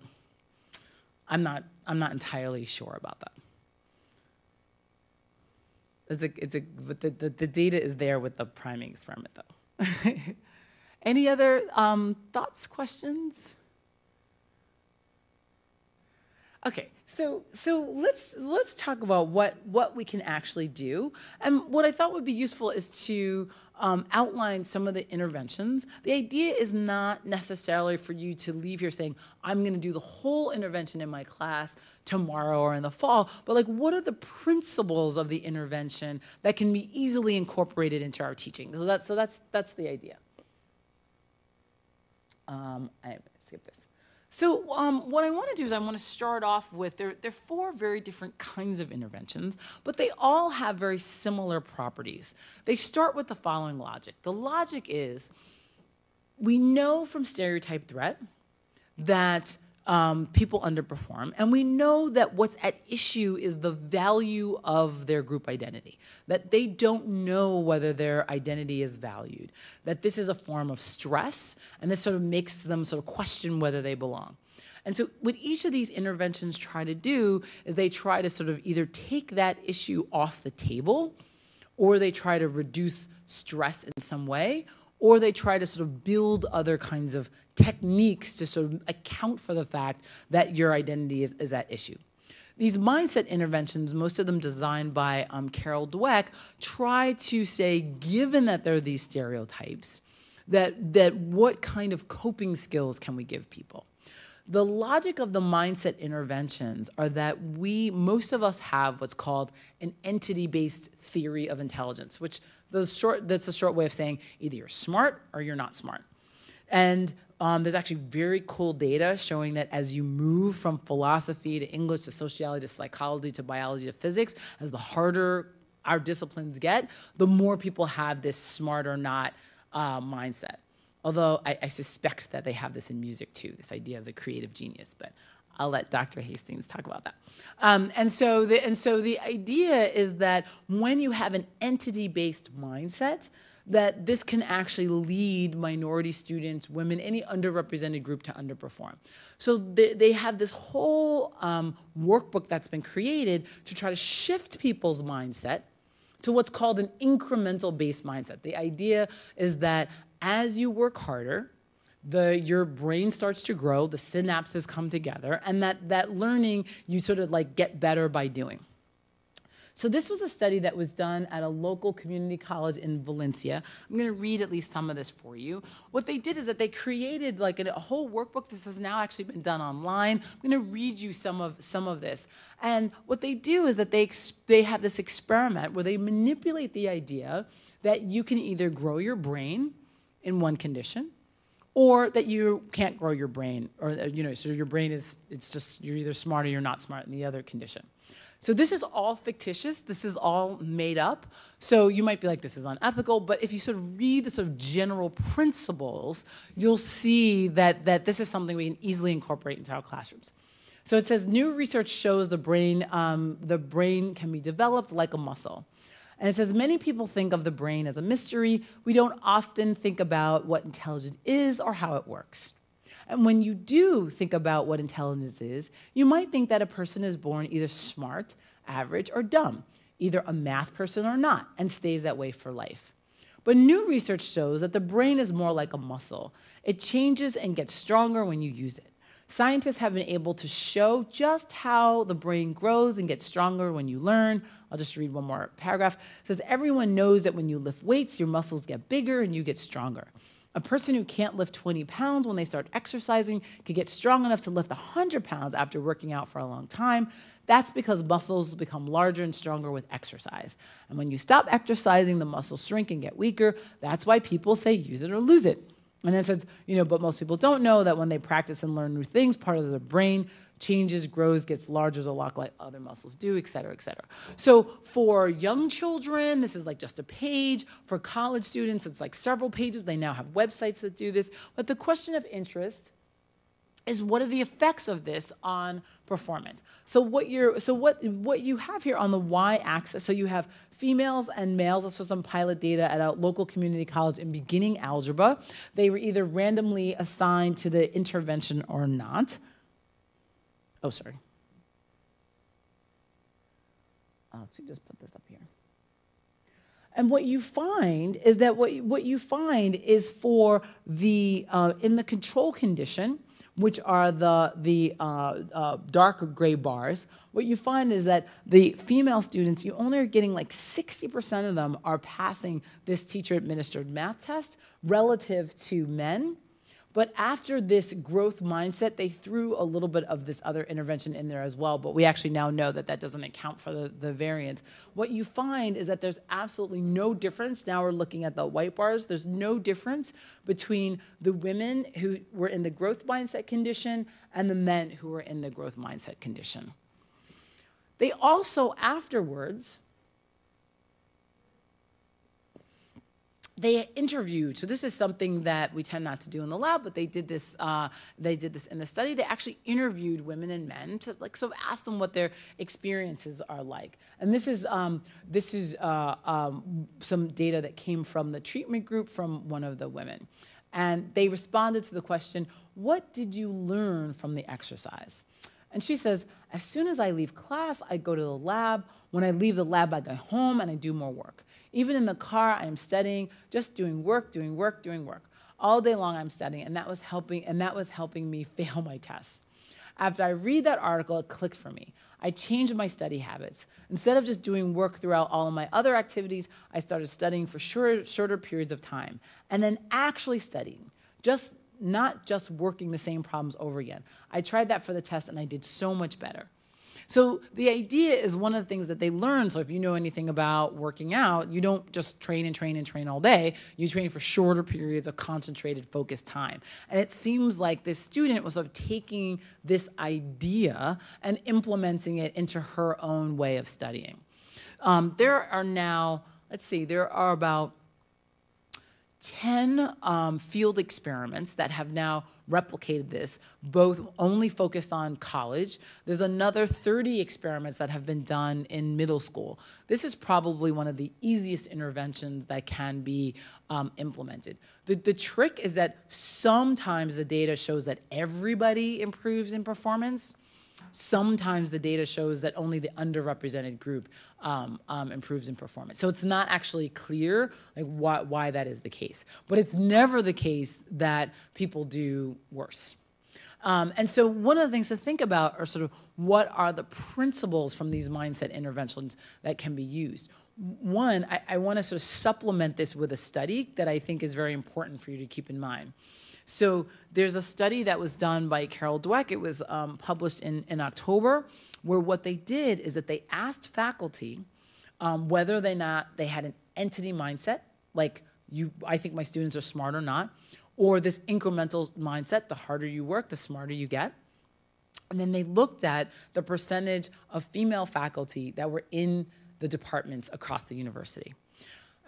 I'm not, I'm not entirely sure about that. It's a, it's a, but the, the, the data is there with the priming experiment though. Any other um, thoughts, questions? Okay, so so let's let's talk about what what we can actually do, and what I thought would be useful is to um, outline some of the interventions. The idea is not necessarily for you to leave here saying I'm going to do the whole intervention in my class tomorrow or in the fall, but like what are the principles of the intervention that can be easily incorporated into our teaching? So that's so that's that's the idea. Um, I skip this. So um, what I want to do is I want to start off with, there, there are four very different kinds of interventions, but they all have very similar properties. They start with the following logic. The logic is, we know from stereotype threat that um, people underperform. And we know that what's at issue is the value of their group identity, that they don't know whether their identity is valued, that this is a form of stress, and this sort of makes them sort of question whether they belong. And so, what each of these interventions try to do is they try to sort of either take that issue off the table, or they try to reduce stress in some way, or they try to sort of build other kinds of techniques to sort of account for the fact that your identity is, is at issue. These mindset interventions, most of them designed by um, Carol Dweck, try to say, given that there are these stereotypes, that, that what kind of coping skills can we give people? The logic of the mindset interventions are that we, most of us have what's called an entity-based theory of intelligence, which the short, that's a short way of saying either you're smart or you're not smart. And um, there's actually very cool data showing that as you move from philosophy to English to sociology to psychology to biology to physics, as the harder our disciplines get, the more people have this smart or not uh, mindset. Although I, I, suspect that they have this in music too, this idea of the creative genius, but I'll let Dr. Hastings talk about that. Um, and, so the, and so the idea is that when you have an entity-based mindset, that this can actually lead minority students, women, any underrepresented group to underperform. So they, they have this whole um, workbook that's been created to try to shift people's mindset to what's called an incremental based mindset. The idea is that as you work harder, the your brain starts to grow, the synapses come together, and that that learning you sort of like get better by doing. So this was a study that was done at a local community college in Valencia. I'm going to read at least some of this for you. What they did is that they created like a, whole workbook. This has now actually been done online. I'm going to read you some of some of this. And what they do is that they they have this experiment where they manipulate the idea that you can either grow your brain in one condition or that you can't grow your brain or you know so your brain is it's just you're either smart or you're not smart in the other condition so this is all fictitious. This is all made up. So you might be like, this is unethical. But if you sort of read the sort of general principles, you'll see that, that this is something we can easily incorporate into our classrooms. So it says new research shows the brain, um, the brain can be developed like a muscle. And it says many people think of the brain as a mystery. We don't often think about what intelligence is or how it works. And when you do think about what intelligence is, you might think that a person is born either smart, average, or dumb, either a math person or not, and stays that way for life. But new research shows that the brain is more like a muscle. It changes and gets stronger when you use it. Scientists have been able to show just how the brain grows and gets stronger when you learn. I'll just read one more paragraph. It says, Everyone knows that when you lift weights, your muscles get bigger and you get stronger. A person who can't lift 20 pounds when they start exercising could get strong enough to lift 100 pounds after working out for a long time. That's because muscles become larger and stronger with exercise. And when you stop exercising, the muscles shrink and get weaker. That's why people say use it or lose it. And then says, you know, but most people don't know that when they practice and learn new things, part of their brain changes, grows, gets larger, a lot like other muscles do, et cetera, et cetera. So for young children, this is like just a page. For college students, it's like several pages. They now have websites that do this. But the question of interest is what are the effects of this on performance? So what you're so what what you have here on the y-axis, so you have females and males. This was some pilot data at a local community college in beginning algebra. They were either randomly assigned to the intervention or not. Oh, sorry. I'll actually just put this up here. And what you find is that what, what you find is for the, uh, in the control condition, which are the, the uh, uh, darker gray bars, what you find is that the female students, you only are getting like 60% of them are passing this teacher administered math test relative to men. But after this growth mindset, they threw a little bit of this other intervention in there as well. But we actually now know that that doesn't account for the, the variance. What you find is that there's absolutely no difference. Now we're looking at the white bars. There's no difference between the women who were in the growth mindset condition and the men who were in the growth mindset condition. They also afterwards they interviewed. So this is something that we tend not to do in the lab, but they did this. Uh, they did this in the study. They actually interviewed women and men to like sort of ask them what their experiences are like. And this is um, this is uh, um, some data that came from the treatment group from one of the women, and they responded to the question, "What did you learn from the exercise?" And she says, "As soon as I leave class, I go to the lab. When I leave the lab, I go home and I do more work." Even in the car, I am studying, just doing work, doing work, doing work. All day long I'm studying, and that was helping, and that was helping me fail my tests. After I read that article, it clicked for me. I changed my study habits. Instead of just doing work throughout all of my other activities, I started studying for shorter, shorter periods of time and then actually studying, just not just working the same problems over again. I tried that for the test and I did so much better. So the idea is one of the things that they learn. So if you know anything about working out, you don't just train and train and train all day. You train for shorter periods of concentrated, focused time. And it seems like this student was sort of taking this idea and implementing it into her own way of studying. Um, there are now, let's see, there are about 10 um, field experiments that have now replicated this, both only focused on college. There's another 30 experiments that have been done in middle school. This is probably one of the easiest interventions that can be um, implemented. The, the trick is that sometimes the data shows that everybody improves in performance sometimes the data shows that only the underrepresented group um, um, improves in performance. So it's not actually clear like why, why that is the case. But it's never the case that people do worse. Um, and so one of the things to think about are sort of what are the principles from these mindset interventions that can be used. One, I, I want to sort of supplement this with a study that I think is very important for you to keep in mind. So there's a study that was done by Carol Dweck. It was um, published in, in October, where what they did is that they asked faculty um, whether they not they had an entity mindset, like you, I think my students are smart or not, or this incremental mindset, the harder you work, the smarter you get. And then they looked at the percentage of female faculty that were in the departments across the university.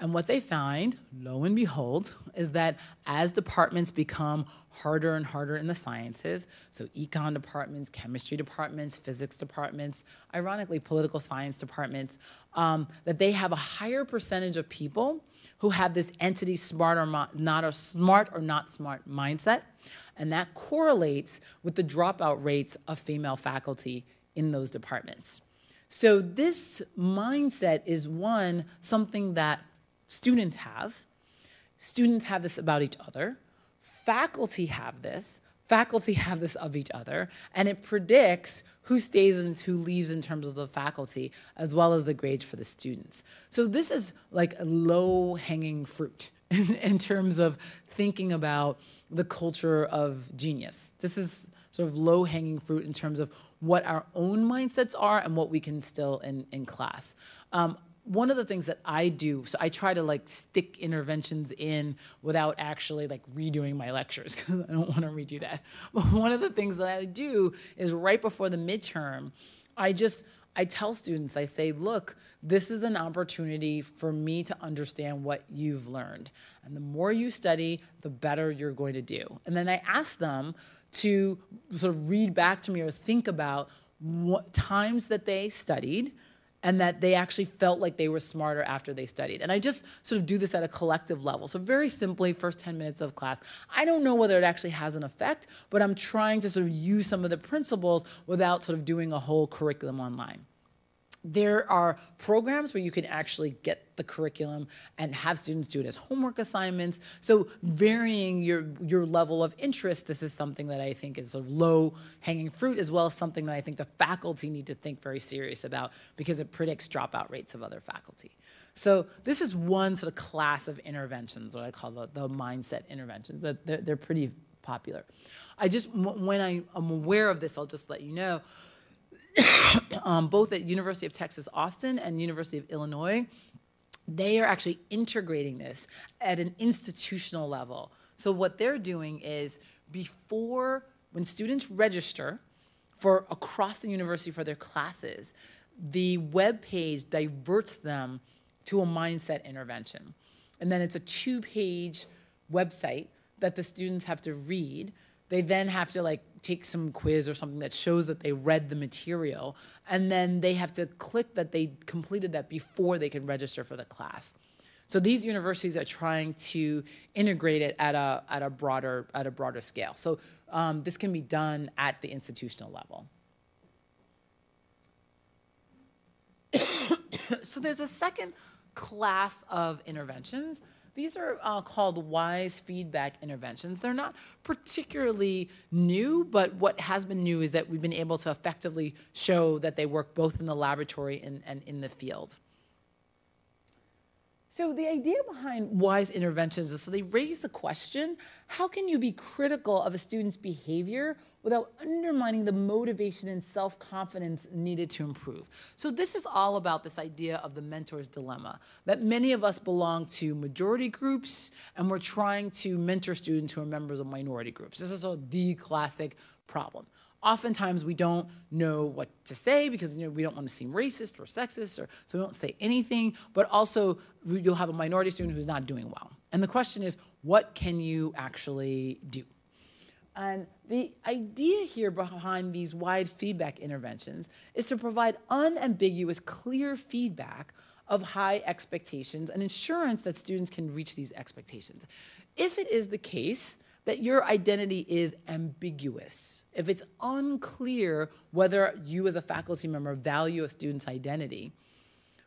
And what they find, lo and behold, is that as departments become harder and harder in the sciences, so econ departments, chemistry departments, physics departments, ironically, political science departments, um, that they have a higher percentage of people who have this entity smart or not or smart or not smart mindset. And that correlates with the dropout rates of female faculty in those departments. So this mindset is one, something that students have. Students have this about each other. Faculty have this. Faculty have this of each other. And it predicts who stays and who leaves in terms of the faculty, as well as the grades for the students. So this is like a low hanging fruit in, in terms of thinking about the culture of genius. This is sort of low hanging fruit in terms of what our own mindsets are and what we can still in, in class. Um, one of the things that I do, so I try to like stick interventions in without actually like redoing my lectures because I don't want to redo that. But one of the things that I do is right before the midterm, I just I tell students, I say, look, this is an opportunity for me to understand what you've learned. And the more you study, the better you're going to do. And then I ask them to sort of read back to me or think about what times that they studied, and that they actually felt like they were smarter after they studied. And I just sort of do this at a collective level. So very simply, first 10 minutes of class. I don't know whether it actually has an effect, but I'm trying to sort of use some of the principles without sort of doing a whole curriculum online. There are programs where you can actually get the curriculum and have students do it as homework assignments. So varying your your level of interest, this is something that I think is a low hanging fruit as well as something that I think the faculty need to think very serious about because it predicts dropout rates of other faculty. So this is one sort of class of interventions, what I call the, the mindset interventions. That they're, they're pretty popular. I just, when I am aware of this, I'll just let you know, um, both at University of Texas Austin and University of Illinois, they are actually integrating this at an institutional level. So what they're doing is before, when students register for across the university for their classes, the web page diverts them to a mindset intervention. And then it's a two-page website that the students have to read they then have to like take some quiz or something that shows that they read the material, and then they have to click that they completed that before they can register for the class. So these universities are trying to integrate it at a, at a, broader, at a broader scale. So um, this can be done at the institutional level. so there's a second class of interventions these are uh, called WISE feedback interventions. They're not particularly new, but what has been new is that we've been able to effectively show that they work both in the laboratory and, and in the field. So the idea behind WISE interventions is so they raise the question, how can you be critical of a student's behavior without undermining the motivation and self-confidence needed to improve. So this is all about this idea of the mentor's dilemma, that many of us belong to majority groups and we're trying to mentor students who are members of minority groups. This is a, the classic problem. Oftentimes we don't know what to say because you know, we don't want to seem racist or sexist, or, so we don't say anything, but also you'll have a minority student who's not doing well. And the question is, what can you actually do? And the idea here behind these WISE feedback interventions is to provide unambiguous, clear feedback of high expectations and assurance that students can reach these expectations. If it is the case that your identity is ambiguous, if it's unclear whether you as a faculty member value a student's identity,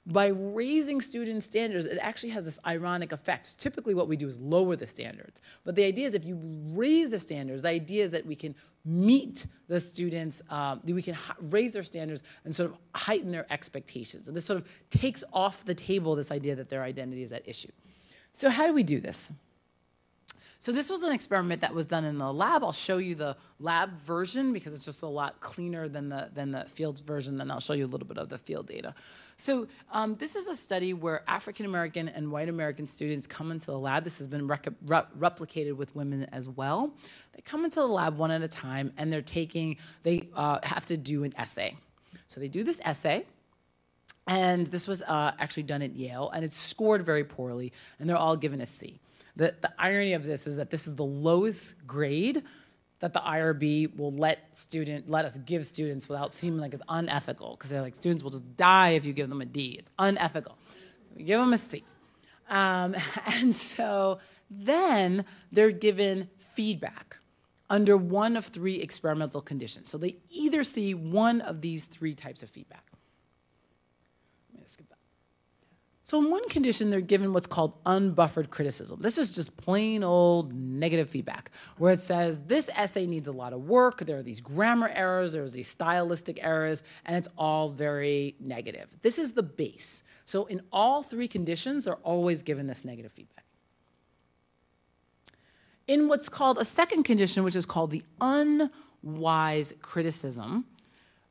by raising student standards, it actually has this ironic effect. Typically what we do is lower the standards. But the idea is if you raise the standards, the idea is that we can meet the students, um, we can raise their standards and sort of heighten their expectations. And this sort of takes off the table this idea that their identity is at issue. So how do we do this? So this was an experiment that was done in the lab. I'll show you the lab version because it's just a lot cleaner than the, than the field version. Then I'll show you a little bit of the field data. So um, this is a study where African American and white American students come into the lab. This has been re replicated with women as well. They come into the lab one at a time and they're taking, they uh, have to do an essay. So they do this essay. And this was uh, actually done at Yale, and it's scored very poorly, and they're all given a C. The, the irony of this is that this is the lowest grade that the IRB will let student let us give students without seeming like it's unethical because they're like students will just die if you give them a D. It's unethical. We give them a C, um, and so then they're given feedback under one of three experimental conditions. So they either see one of these three types of feedback. So in one condition, they're given what's called unbuffered criticism. This is just plain old negative feedback, where it says this essay needs a lot of work, there are these grammar errors, there's these stylistic errors, and it's all very negative. This is the base. So in all three conditions, they're always given this negative feedback. In what's called a second condition, which is called the unwise criticism,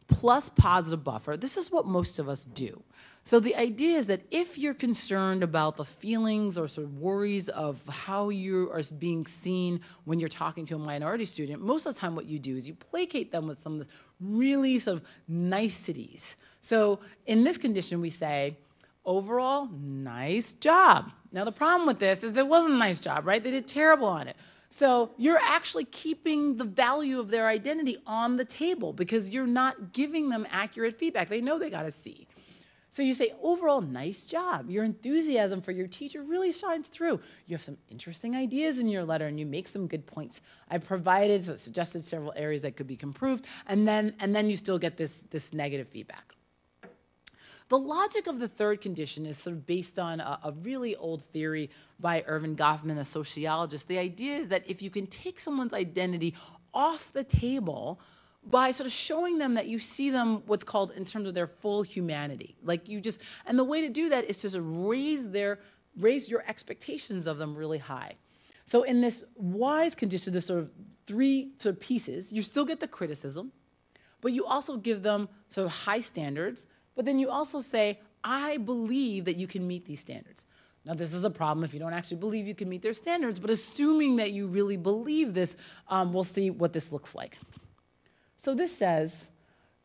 plus positive buffer, this is what most of us do. So the idea is that if you're concerned about the feelings or sort of worries of how you are being seen when you're talking to a minority student, most of the time what you do is you placate them with some really sort of niceties. So in this condition, we say, overall, nice job. Now the problem with this is there wasn't a nice job, right? They did terrible on it. So you're actually keeping the value of their identity on the table because you're not giving them accurate feedback. They know they got a C. So you say, overall, nice job. Your enthusiasm for your teacher really shines through. You have some interesting ideas in your letter and you make some good points. I provided, so suggested several areas that could be improved, and then, and then you still get this, this negative feedback. The logic of the third condition is sort of based on a, a really old theory by Erving Goffman, a sociologist. The idea is that if you can take someone's identity off the table, by sort of showing them that you see them what's called in terms of their full humanity. Like you just and the way to do that is to sort of raise their raise your expectations of them really high. So in this wise condition there's sort of three sort of pieces you still get the criticism but you also give them sort of high standards but then you also say i believe that you can meet these standards. Now, this is a problem if you don't actually believe you can meet their standards, but assuming that you really believe this, um, we'll see what this looks like. So this says,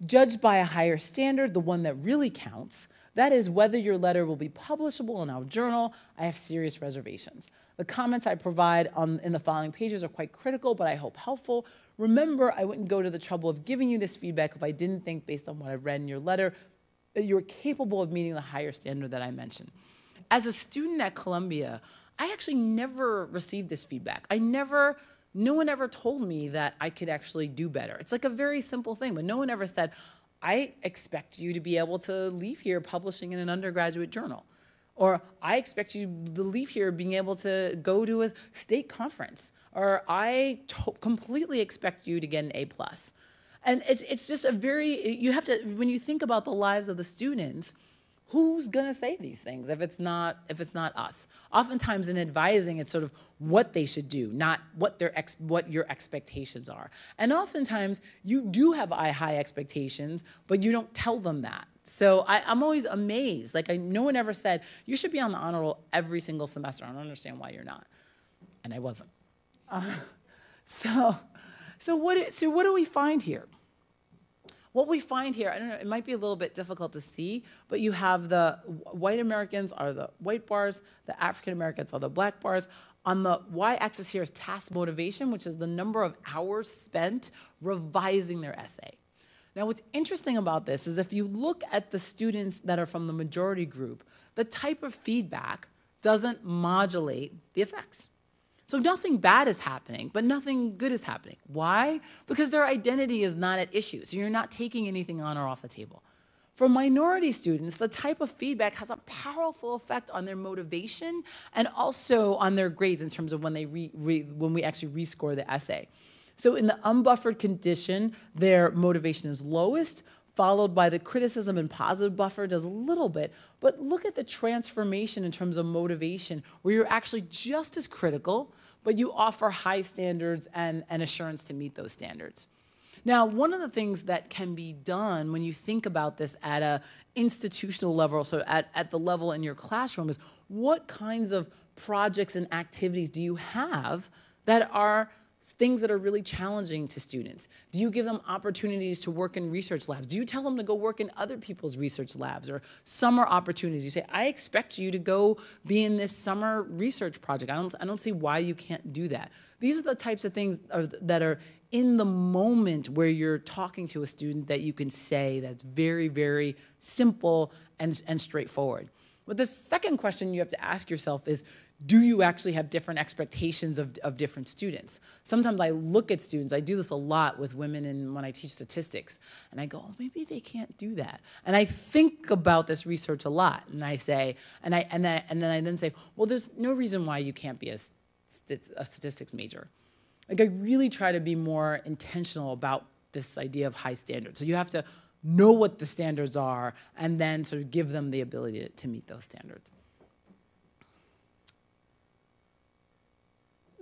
judged by a higher standard, the one that really counts, that is whether your letter will be publishable in our journal, I have serious reservations. The comments I provide on, in the following pages are quite critical, but I hope helpful. Remember, I wouldn't go to the trouble of giving you this feedback if I didn't think, based on what I've read in your letter, that you're capable of meeting the higher standard that I mentioned. As a student at Columbia, I actually never received this feedback. I never no one ever told me that I could actually do better. It's like a very simple thing, but no one ever said, I expect you to be able to leave here publishing in an undergraduate journal. Or I expect you to leave here being able to go to a state conference. Or I completely expect you to get an A plus. And it's, it's just a very, you have to, when you think about the lives of the students, who's going to say these things if it's not if it's not us? Oftentimes in advising it's sort of what they should do not what their ex, what your expectations are. And oftentimes you do have high expectations but you don't tell them that. So I, am always amazed. Like I, no one ever said you should be on the honor roll every single semester. I don't understand why you're not. And i wasn't. Uh, so so what so what do we find here what we find here, I don't know, it might be a little bit difficult to see, but you have the white Americans are the white bars, the African Americans are the black bars. On the y-axis here is task motivation, which is the number of hours spent revising their essay. Now, what's interesting about this is if you look at the students that are from the majority group, the type of feedback doesn't modulate the effects. So nothing bad is happening, but nothing good is happening. Why? Because their identity is not at issue. So you're not taking anything on or off the table. For minority students, the type of feedback has a powerful effect on their motivation and also on their grades in terms of when they re, re, when we actually rescore the essay. So in the unbuffered condition, their motivation is lowest, followed by the criticism and positive buffer does a little bit. But look at the transformation in terms of motivation, where you're actually just as critical, but you offer high standards and, and assurance to meet those standards. Now, one of the things that can be done when you think about this at a institutional level, so at, at the level in your classroom, is what kinds of projects and activities do you have that are things that are really challenging to students? Do you give them opportunities to work in research labs? Do you tell them to go work in other people's research labs or summer opportunities? You say, I expect you to go be in this summer research project. I don't, I don't see why you can't do that. These are the types of things are, that are in the moment where you're talking to a student that you can say that's very, very simple and, and straightforward. But the second question you have to ask yourself is, do you actually have different expectations of, of different students? Sometimes I look at students, I do this a lot with women and when I teach statistics, and I go, oh, maybe they can't do that. And I think about this research a lot, and I say, and, I, and, then, and then I then say, well, there's no reason why you can't be a, a statistics major. Like I really try to be more intentional about this idea of high standards. So you have to know what the standards are and then sort of give them the ability to, to meet those standards.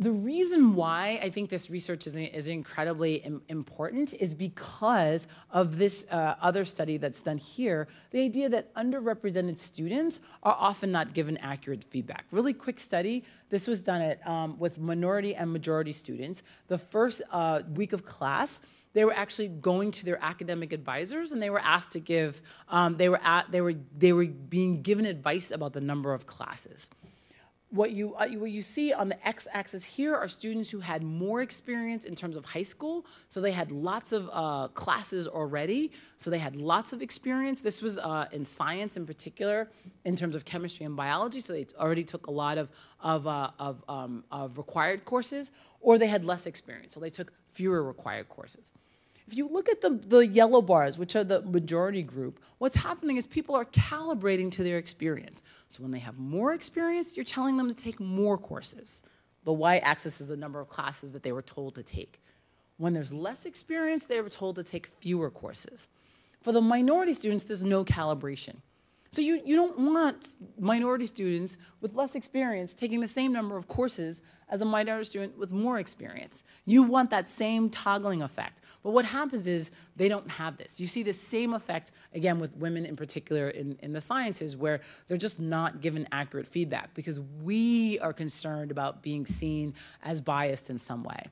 The reason why I think this research is, is incredibly Im important is because of this uh, other study that's done here, the idea that underrepresented students are often not given accurate feedback. Really quick study, this was done at, um, with minority and majority students. The first uh, week of class, they were actually going to their academic advisors and they were asked to give, um, they, were at, they, were, they were being given advice about the number of classes what you, uh, what you see on the x-axis here are students who had more experience in terms of high school. So they had lots of uh, classes already. So they had lots of experience. This was uh, in science in particular, in terms of chemistry and biology. So they already took a lot of, of, uh, of, um, of required courses, or they had less experience. So they took fewer required courses. If you look at the, the yellow bars, which are the majority group, what's happening is people are calibrating to their experience. So when they have more experience, you're telling them to take more courses. The y-axis is the number of classes that they were told to take. When there's less experience, they were told to take fewer courses. For the minority students, there's no calibration. So you, you don't want minority students with less experience taking the same number of courses as a minority student with more experience. You want that same toggling effect. But what happens is they don't have this. You see the same effect, again, with women in particular in, in the sciences, where they're just not given accurate feedback because we are concerned about being seen as biased in some way.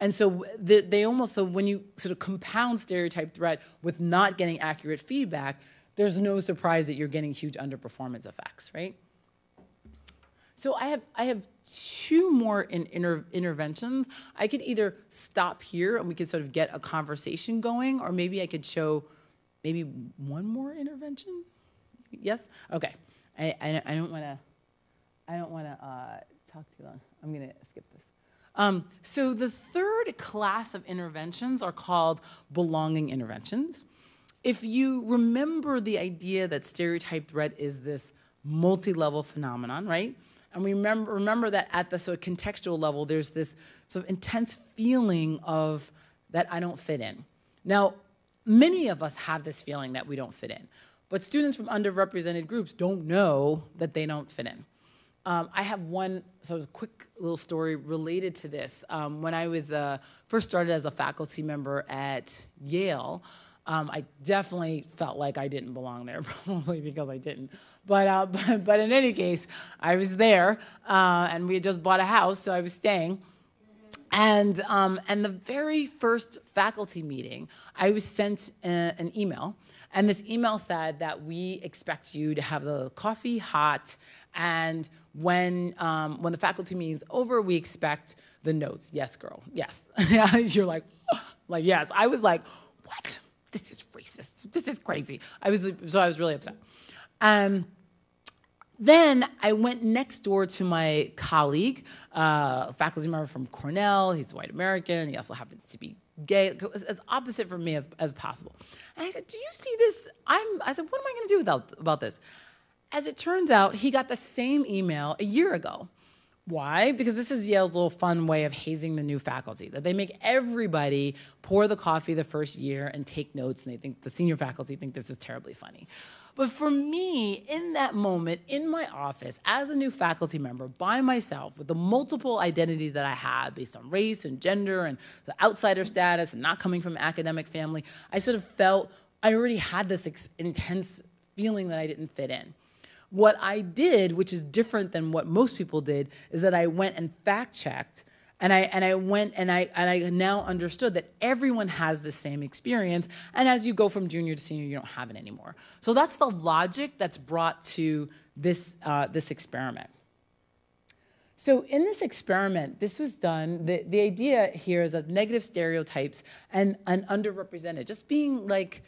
And so the, they almost, so when you sort of compound stereotype threat with not getting accurate feedback, there's no surprise that you're getting huge underperformance effects, right? So I have, I have two more in inter interventions. I could either stop here and we could sort of get a conversation going, or maybe I could show maybe one more intervention. Yes? Okay. I, I, don't want to, I don't want to uh, talk too long. I'm going to skip this. Um, so the third class of interventions are called belonging interventions. If you remember the idea that stereotype threat is this multi-level phenomenon, right? And we remember, remember that at the sort of contextual level, there's this sort of intense feeling of that I don't fit in. Now, many of us have this feeling that we don't fit in, but students from underrepresented groups don't know that they don't fit in. Um, I have one sort of quick little story related to this. Um, when I was uh, first started as a faculty member at Yale, um, I definitely felt like I didn't belong there, probably because I didn't. But, uh, but, but, in any case, I was there, uh, and we had just bought a house, so I was staying. And, um, and the very first faculty meeting, I was sent a, uh, an email, and this email said that we expect you to have the coffee hot and when, um, when the faculty meeting is over, we expect the notes. Yes, girl, yes. You're like, like, yes. I was like, what? This is racist. This is crazy. I was, so I was really upset. Um, then I went next door to my colleague, uh, faculty member from Cornell. He's white American. He also happens to be gay, as opposite from me as, as possible. And I said, do you see this? I'm, I said, what am I going to do without, about this? As it turns out, he got the same email a year ago. Why? Because this is Yale's little fun way of hazing the new faculty, that they make everybody pour the coffee the first year and take notes, and they think the senior faculty think this is terribly funny. But for me, in that moment, in my office, as a new faculty member, by myself, with the multiple identities that I had based on race and gender and the outsider status and not coming from academic family, I sort of felt I already had this intense feeling that I didn't fit in. What I did, which is different than what most people did, is that I went and fact checked and I and I went and I and I now understood that everyone has the same experience. And as you go from junior to senior, you don't have it anymore. So that's the logic that's brought to this uh, this experiment. So in this experiment, this was done. The the idea here is that negative stereotypes and and underrepresented, just being like,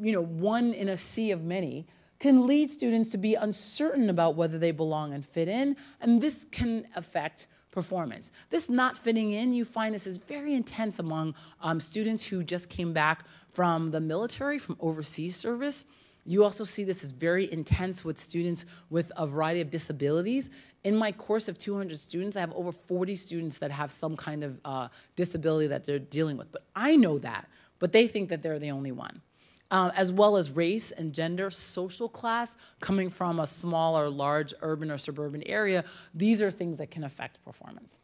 you know, one in a sea of many can lead students to be uncertain about whether they belong and fit in, and this can affect performance. This not fitting in, you find this is very intense among um, students who just came back from the military, from overseas service. You also see this is very intense with students with a variety of disabilities. In my course of 200 students, I have over 40 students that have some kind of uh, disability that they're dealing with. But I know that, but they think that they're the only one um, as well as race and gender, social class, coming from a small or large urban or suburban area, these are things that can affect performance.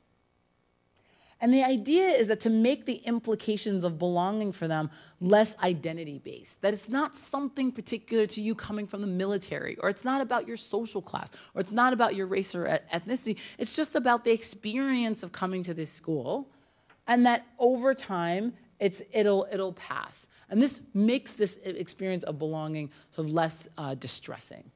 And the idea is that to make the implications of belonging for them less identity based, that it's not something particular to you coming from the military, or it's not about your social class, or it's not about your race or ethnicity. It's just about the experience of coming to this school, and that over time, it's, it'll, it'll pass. And this makes this experience of belonging sort of less uh, distressing.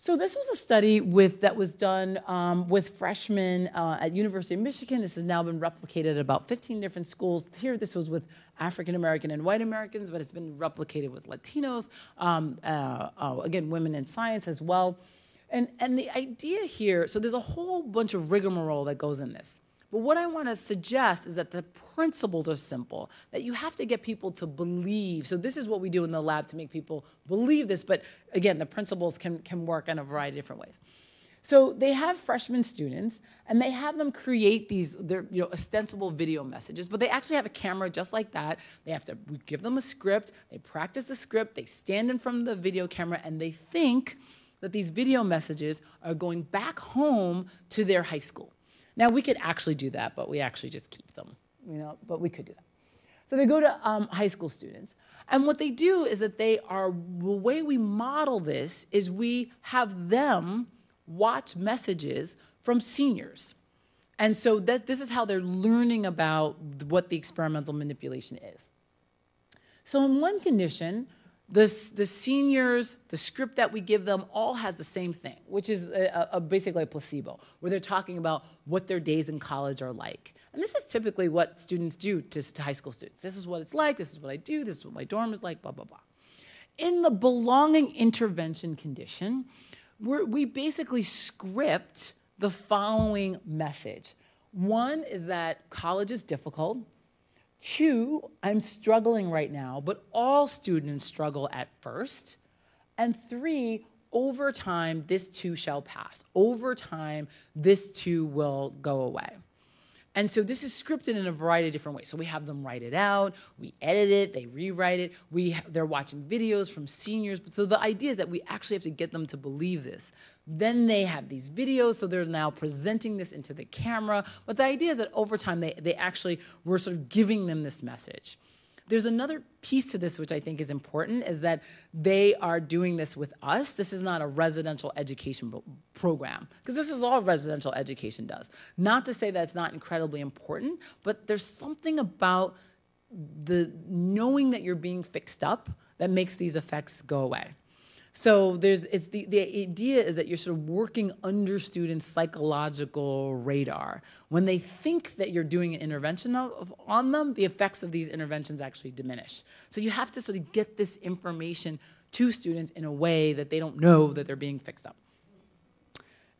So this was a study with, that was done um, with freshmen uh, at University of Michigan. This has now been replicated at about 15 different schools. Here, this was with African American and white Americans, but it's been replicated with Latinos, um, uh, uh, again, women in science as well. And, and the idea here, so there's a whole bunch of rigmarole that goes in this. But what I want to suggest is that the principles are simple, that you have to get people to believe. So this is what we do in the lab to make people believe this, but again, the principles can, can work in a variety of different ways. So they have freshman students, and they have them create these their, you know, ostensible video messages, but they actually have a camera just like that. They have to give them a script, they practice the script, they stand in front of the video camera, and they think that these video messages are going back home to their high school. Now, we could actually do that, but we actually just keep them, you know, but we could do that. So they go to um, high school students. And what they do is that they are, the way we model this is we have them watch messages from seniors. And so that, this is how they're learning about what the experimental manipulation is. So in one condition, the, the seniors, the script that we give them all has the same thing, which is a, a, basically a placebo, where they're talking about what their days in college are like. And this is typically what students do to, to high school students. This is what it's like, this is what I do, this is what my dorm is like, blah, blah, blah. In the belonging intervention condition, we basically script the following message. One is that college is difficult. Two, I'm struggling right now, but all students struggle at first. And three, over time, this too shall pass. Over time, this too will go away. And so this is scripted in a variety of different ways. So we have them write it out, we edit it, they rewrite it. We they're watching videos from seniors. So the idea is that we actually have to get them to believe this. Then they have these videos, so they're now presenting this into the camera. But the idea is that over time, they, they actually, we're sort of giving them this message. There's another piece to this which I think is important is that they are doing this with us. This is not a residential education program because this is all residential education does. Not to say that it's not incredibly important, but there's something about the knowing that you're being fixed up that makes these effects go away. So there's it's the, the idea is that you're sort of working under students' psychological radar. When they think that you're doing an intervention of, on them, the effects of these interventions actually diminish. So you have to sort of get this information to students in a way that they don't know that they're being fixed up.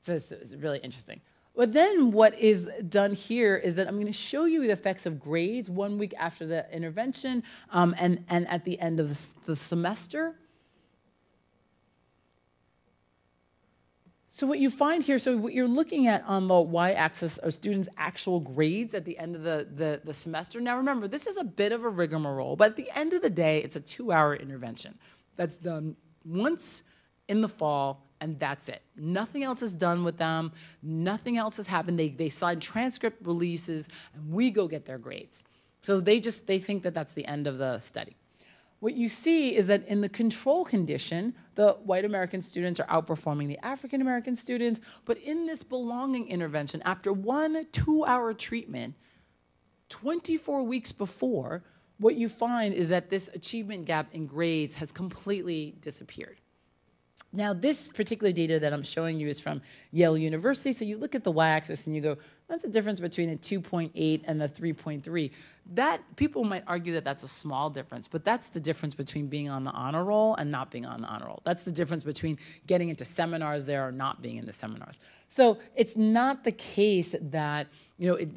So it's, it's really interesting. But then what is done here is that I'm going to show you the effects of grades one week after the intervention um, and, and at the end of the, the semester. So what you find here, so what you're looking at on the y-axis are students' actual grades at the end of the, the, the, semester. Now remember, this is a bit of a rigmarole, but at the end of the day, it's a two-hour intervention that's done once in the fall, and that's it. Nothing else is done with them. Nothing else has happened. They, they sign transcript releases, and we go get their grades. So they just, they think that that's the end of the study what you see is that in the control condition, the white American students are outperforming the African American students, but in this belonging intervention, after one two hour treatment, 24 weeks before, what you find is that this achievement gap in grades has completely disappeared. Now, this particular data that I'm showing you is from Yale University. So you look at the y-axis and you go, that's the difference between a 2.8 and a 3.3. That people might argue that that's a small difference, but that's the difference between being on the honor roll and not being on the honor roll. That's the difference between getting into seminars there or not being in the seminars. So it's not the case that you know it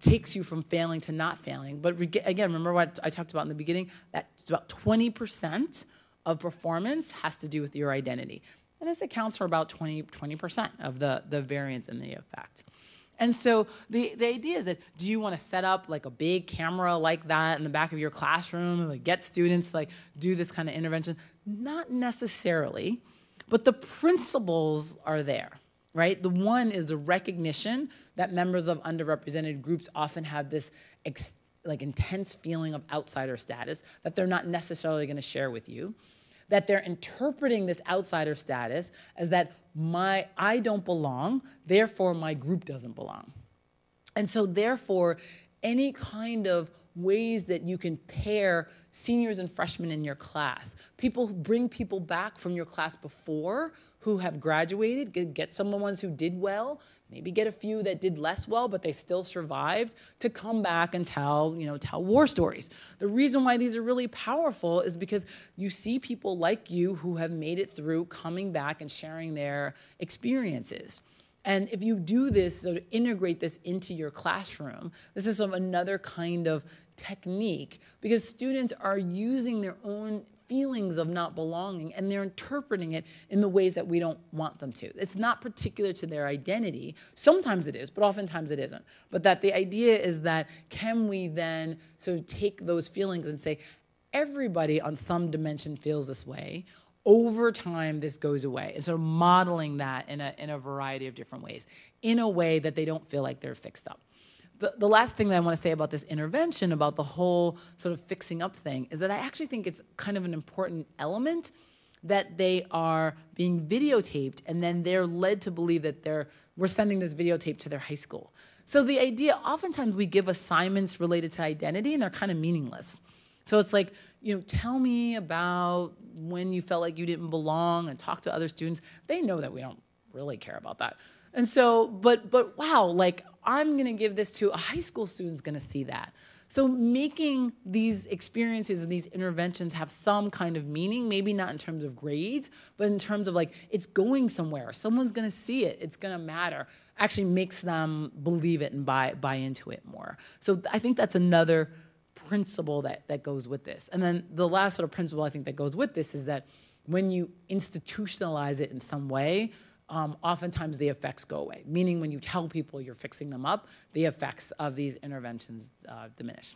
takes you from failing to not failing. But again, remember what I talked about in the beginning? That it's about 20 percent of performance has to do with your identity. And this accounts for about 20, 20% of the, the variance in the effect. And so the, the idea is that do you want to set up like a big camera like that in the back of your classroom like get students like do this kind of intervention? Not necessarily, but the principles are there, right? The one is the recognition that members of underrepresented groups often have this like intense feeling of outsider status that they're not necessarily going to share with you that they're interpreting this outsider status as that my I don't belong, therefore my group doesn't belong. And so therefore any kind of ways that you can pair seniors and freshmen in your class. People bring people back from your class before who have graduated, get, get some of the ones who did well, maybe get a few that did less well, but they still survived to come back and tell, you know, tell war stories. The reason why these are really powerful is because you see people like you who have made it through coming back and sharing their experiences. And if you do this, so integrate this into your classroom, this is of another kind of technique because students are using their own feelings of not belonging and they're interpreting it in the ways that we don't want them to. It's not particular to their identity. Sometimes it is, but oftentimes it isn't. But that the idea is that can we then sort of take those feelings and say, everybody on some dimension feels this way. Over time, this goes away. And sort of modeling that in a, in a variety of different ways, in a way that they don't feel like they're fixed up the, the last thing that I want to say about this intervention, about the whole sort of fixing up thing, is that I actually think it's kind of an important element that they are being videotaped and then they're led to believe that they're we're sending this videotape to their high school. So the idea, oftentimes we give assignments related to identity and they're kind of meaningless. So it's like, you know, tell me about when you felt like you didn't belong and talk to other students. They know that we don't really care about that. And so, but but wow, like I'm gonna give this to a high school student's gonna see that. So making these experiences and these interventions have some kind of meaning, maybe not in terms of grades, but in terms of like it's going somewhere. Someone's gonna see it, it's gonna matter, actually makes them believe it and buy buy into it more. So I think that's another principle that, that goes with this. And then the last sort of principle I think that goes with this is that when you institutionalize it in some way, um, oftentimes the effects go away. Meaning, when you tell people you're fixing them up, the effects of these interventions uh, diminish.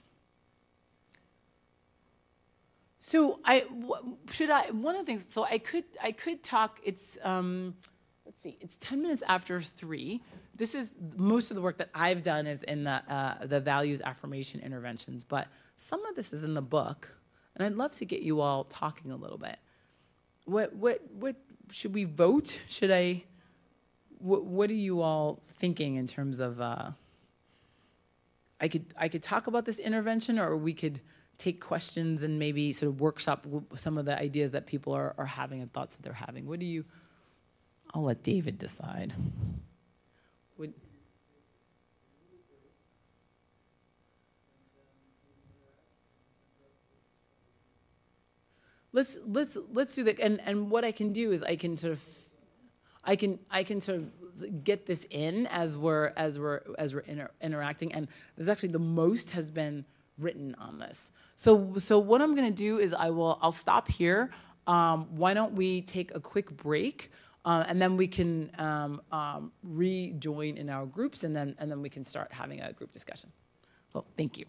So I should I one of the things. So I could I could talk. It's um, let's see. It's ten minutes after three. This is most of the work that I've done is in the uh, the values affirmation interventions, but some of this is in the book, and I'd love to get you all talking a little bit. What what what should we vote? Should I? What, what are you all thinking in terms of? Uh, I could I could talk about this intervention, or we could take questions and maybe sort of workshop some of the ideas that people are, are having and thoughts that they're having. What do you? I'll let David decide. Would, let's let's let's do that and and what i can do is i can sort of i can i can sort of get this in as we're as we're as we're inter interacting and there's actually the most has been written on this. So so what i'm going to do is i will i'll stop here. Um, why don't we take a quick break uh, and then we can um, um, rejoin in our groups and then and then we can start having a group discussion. Well thank you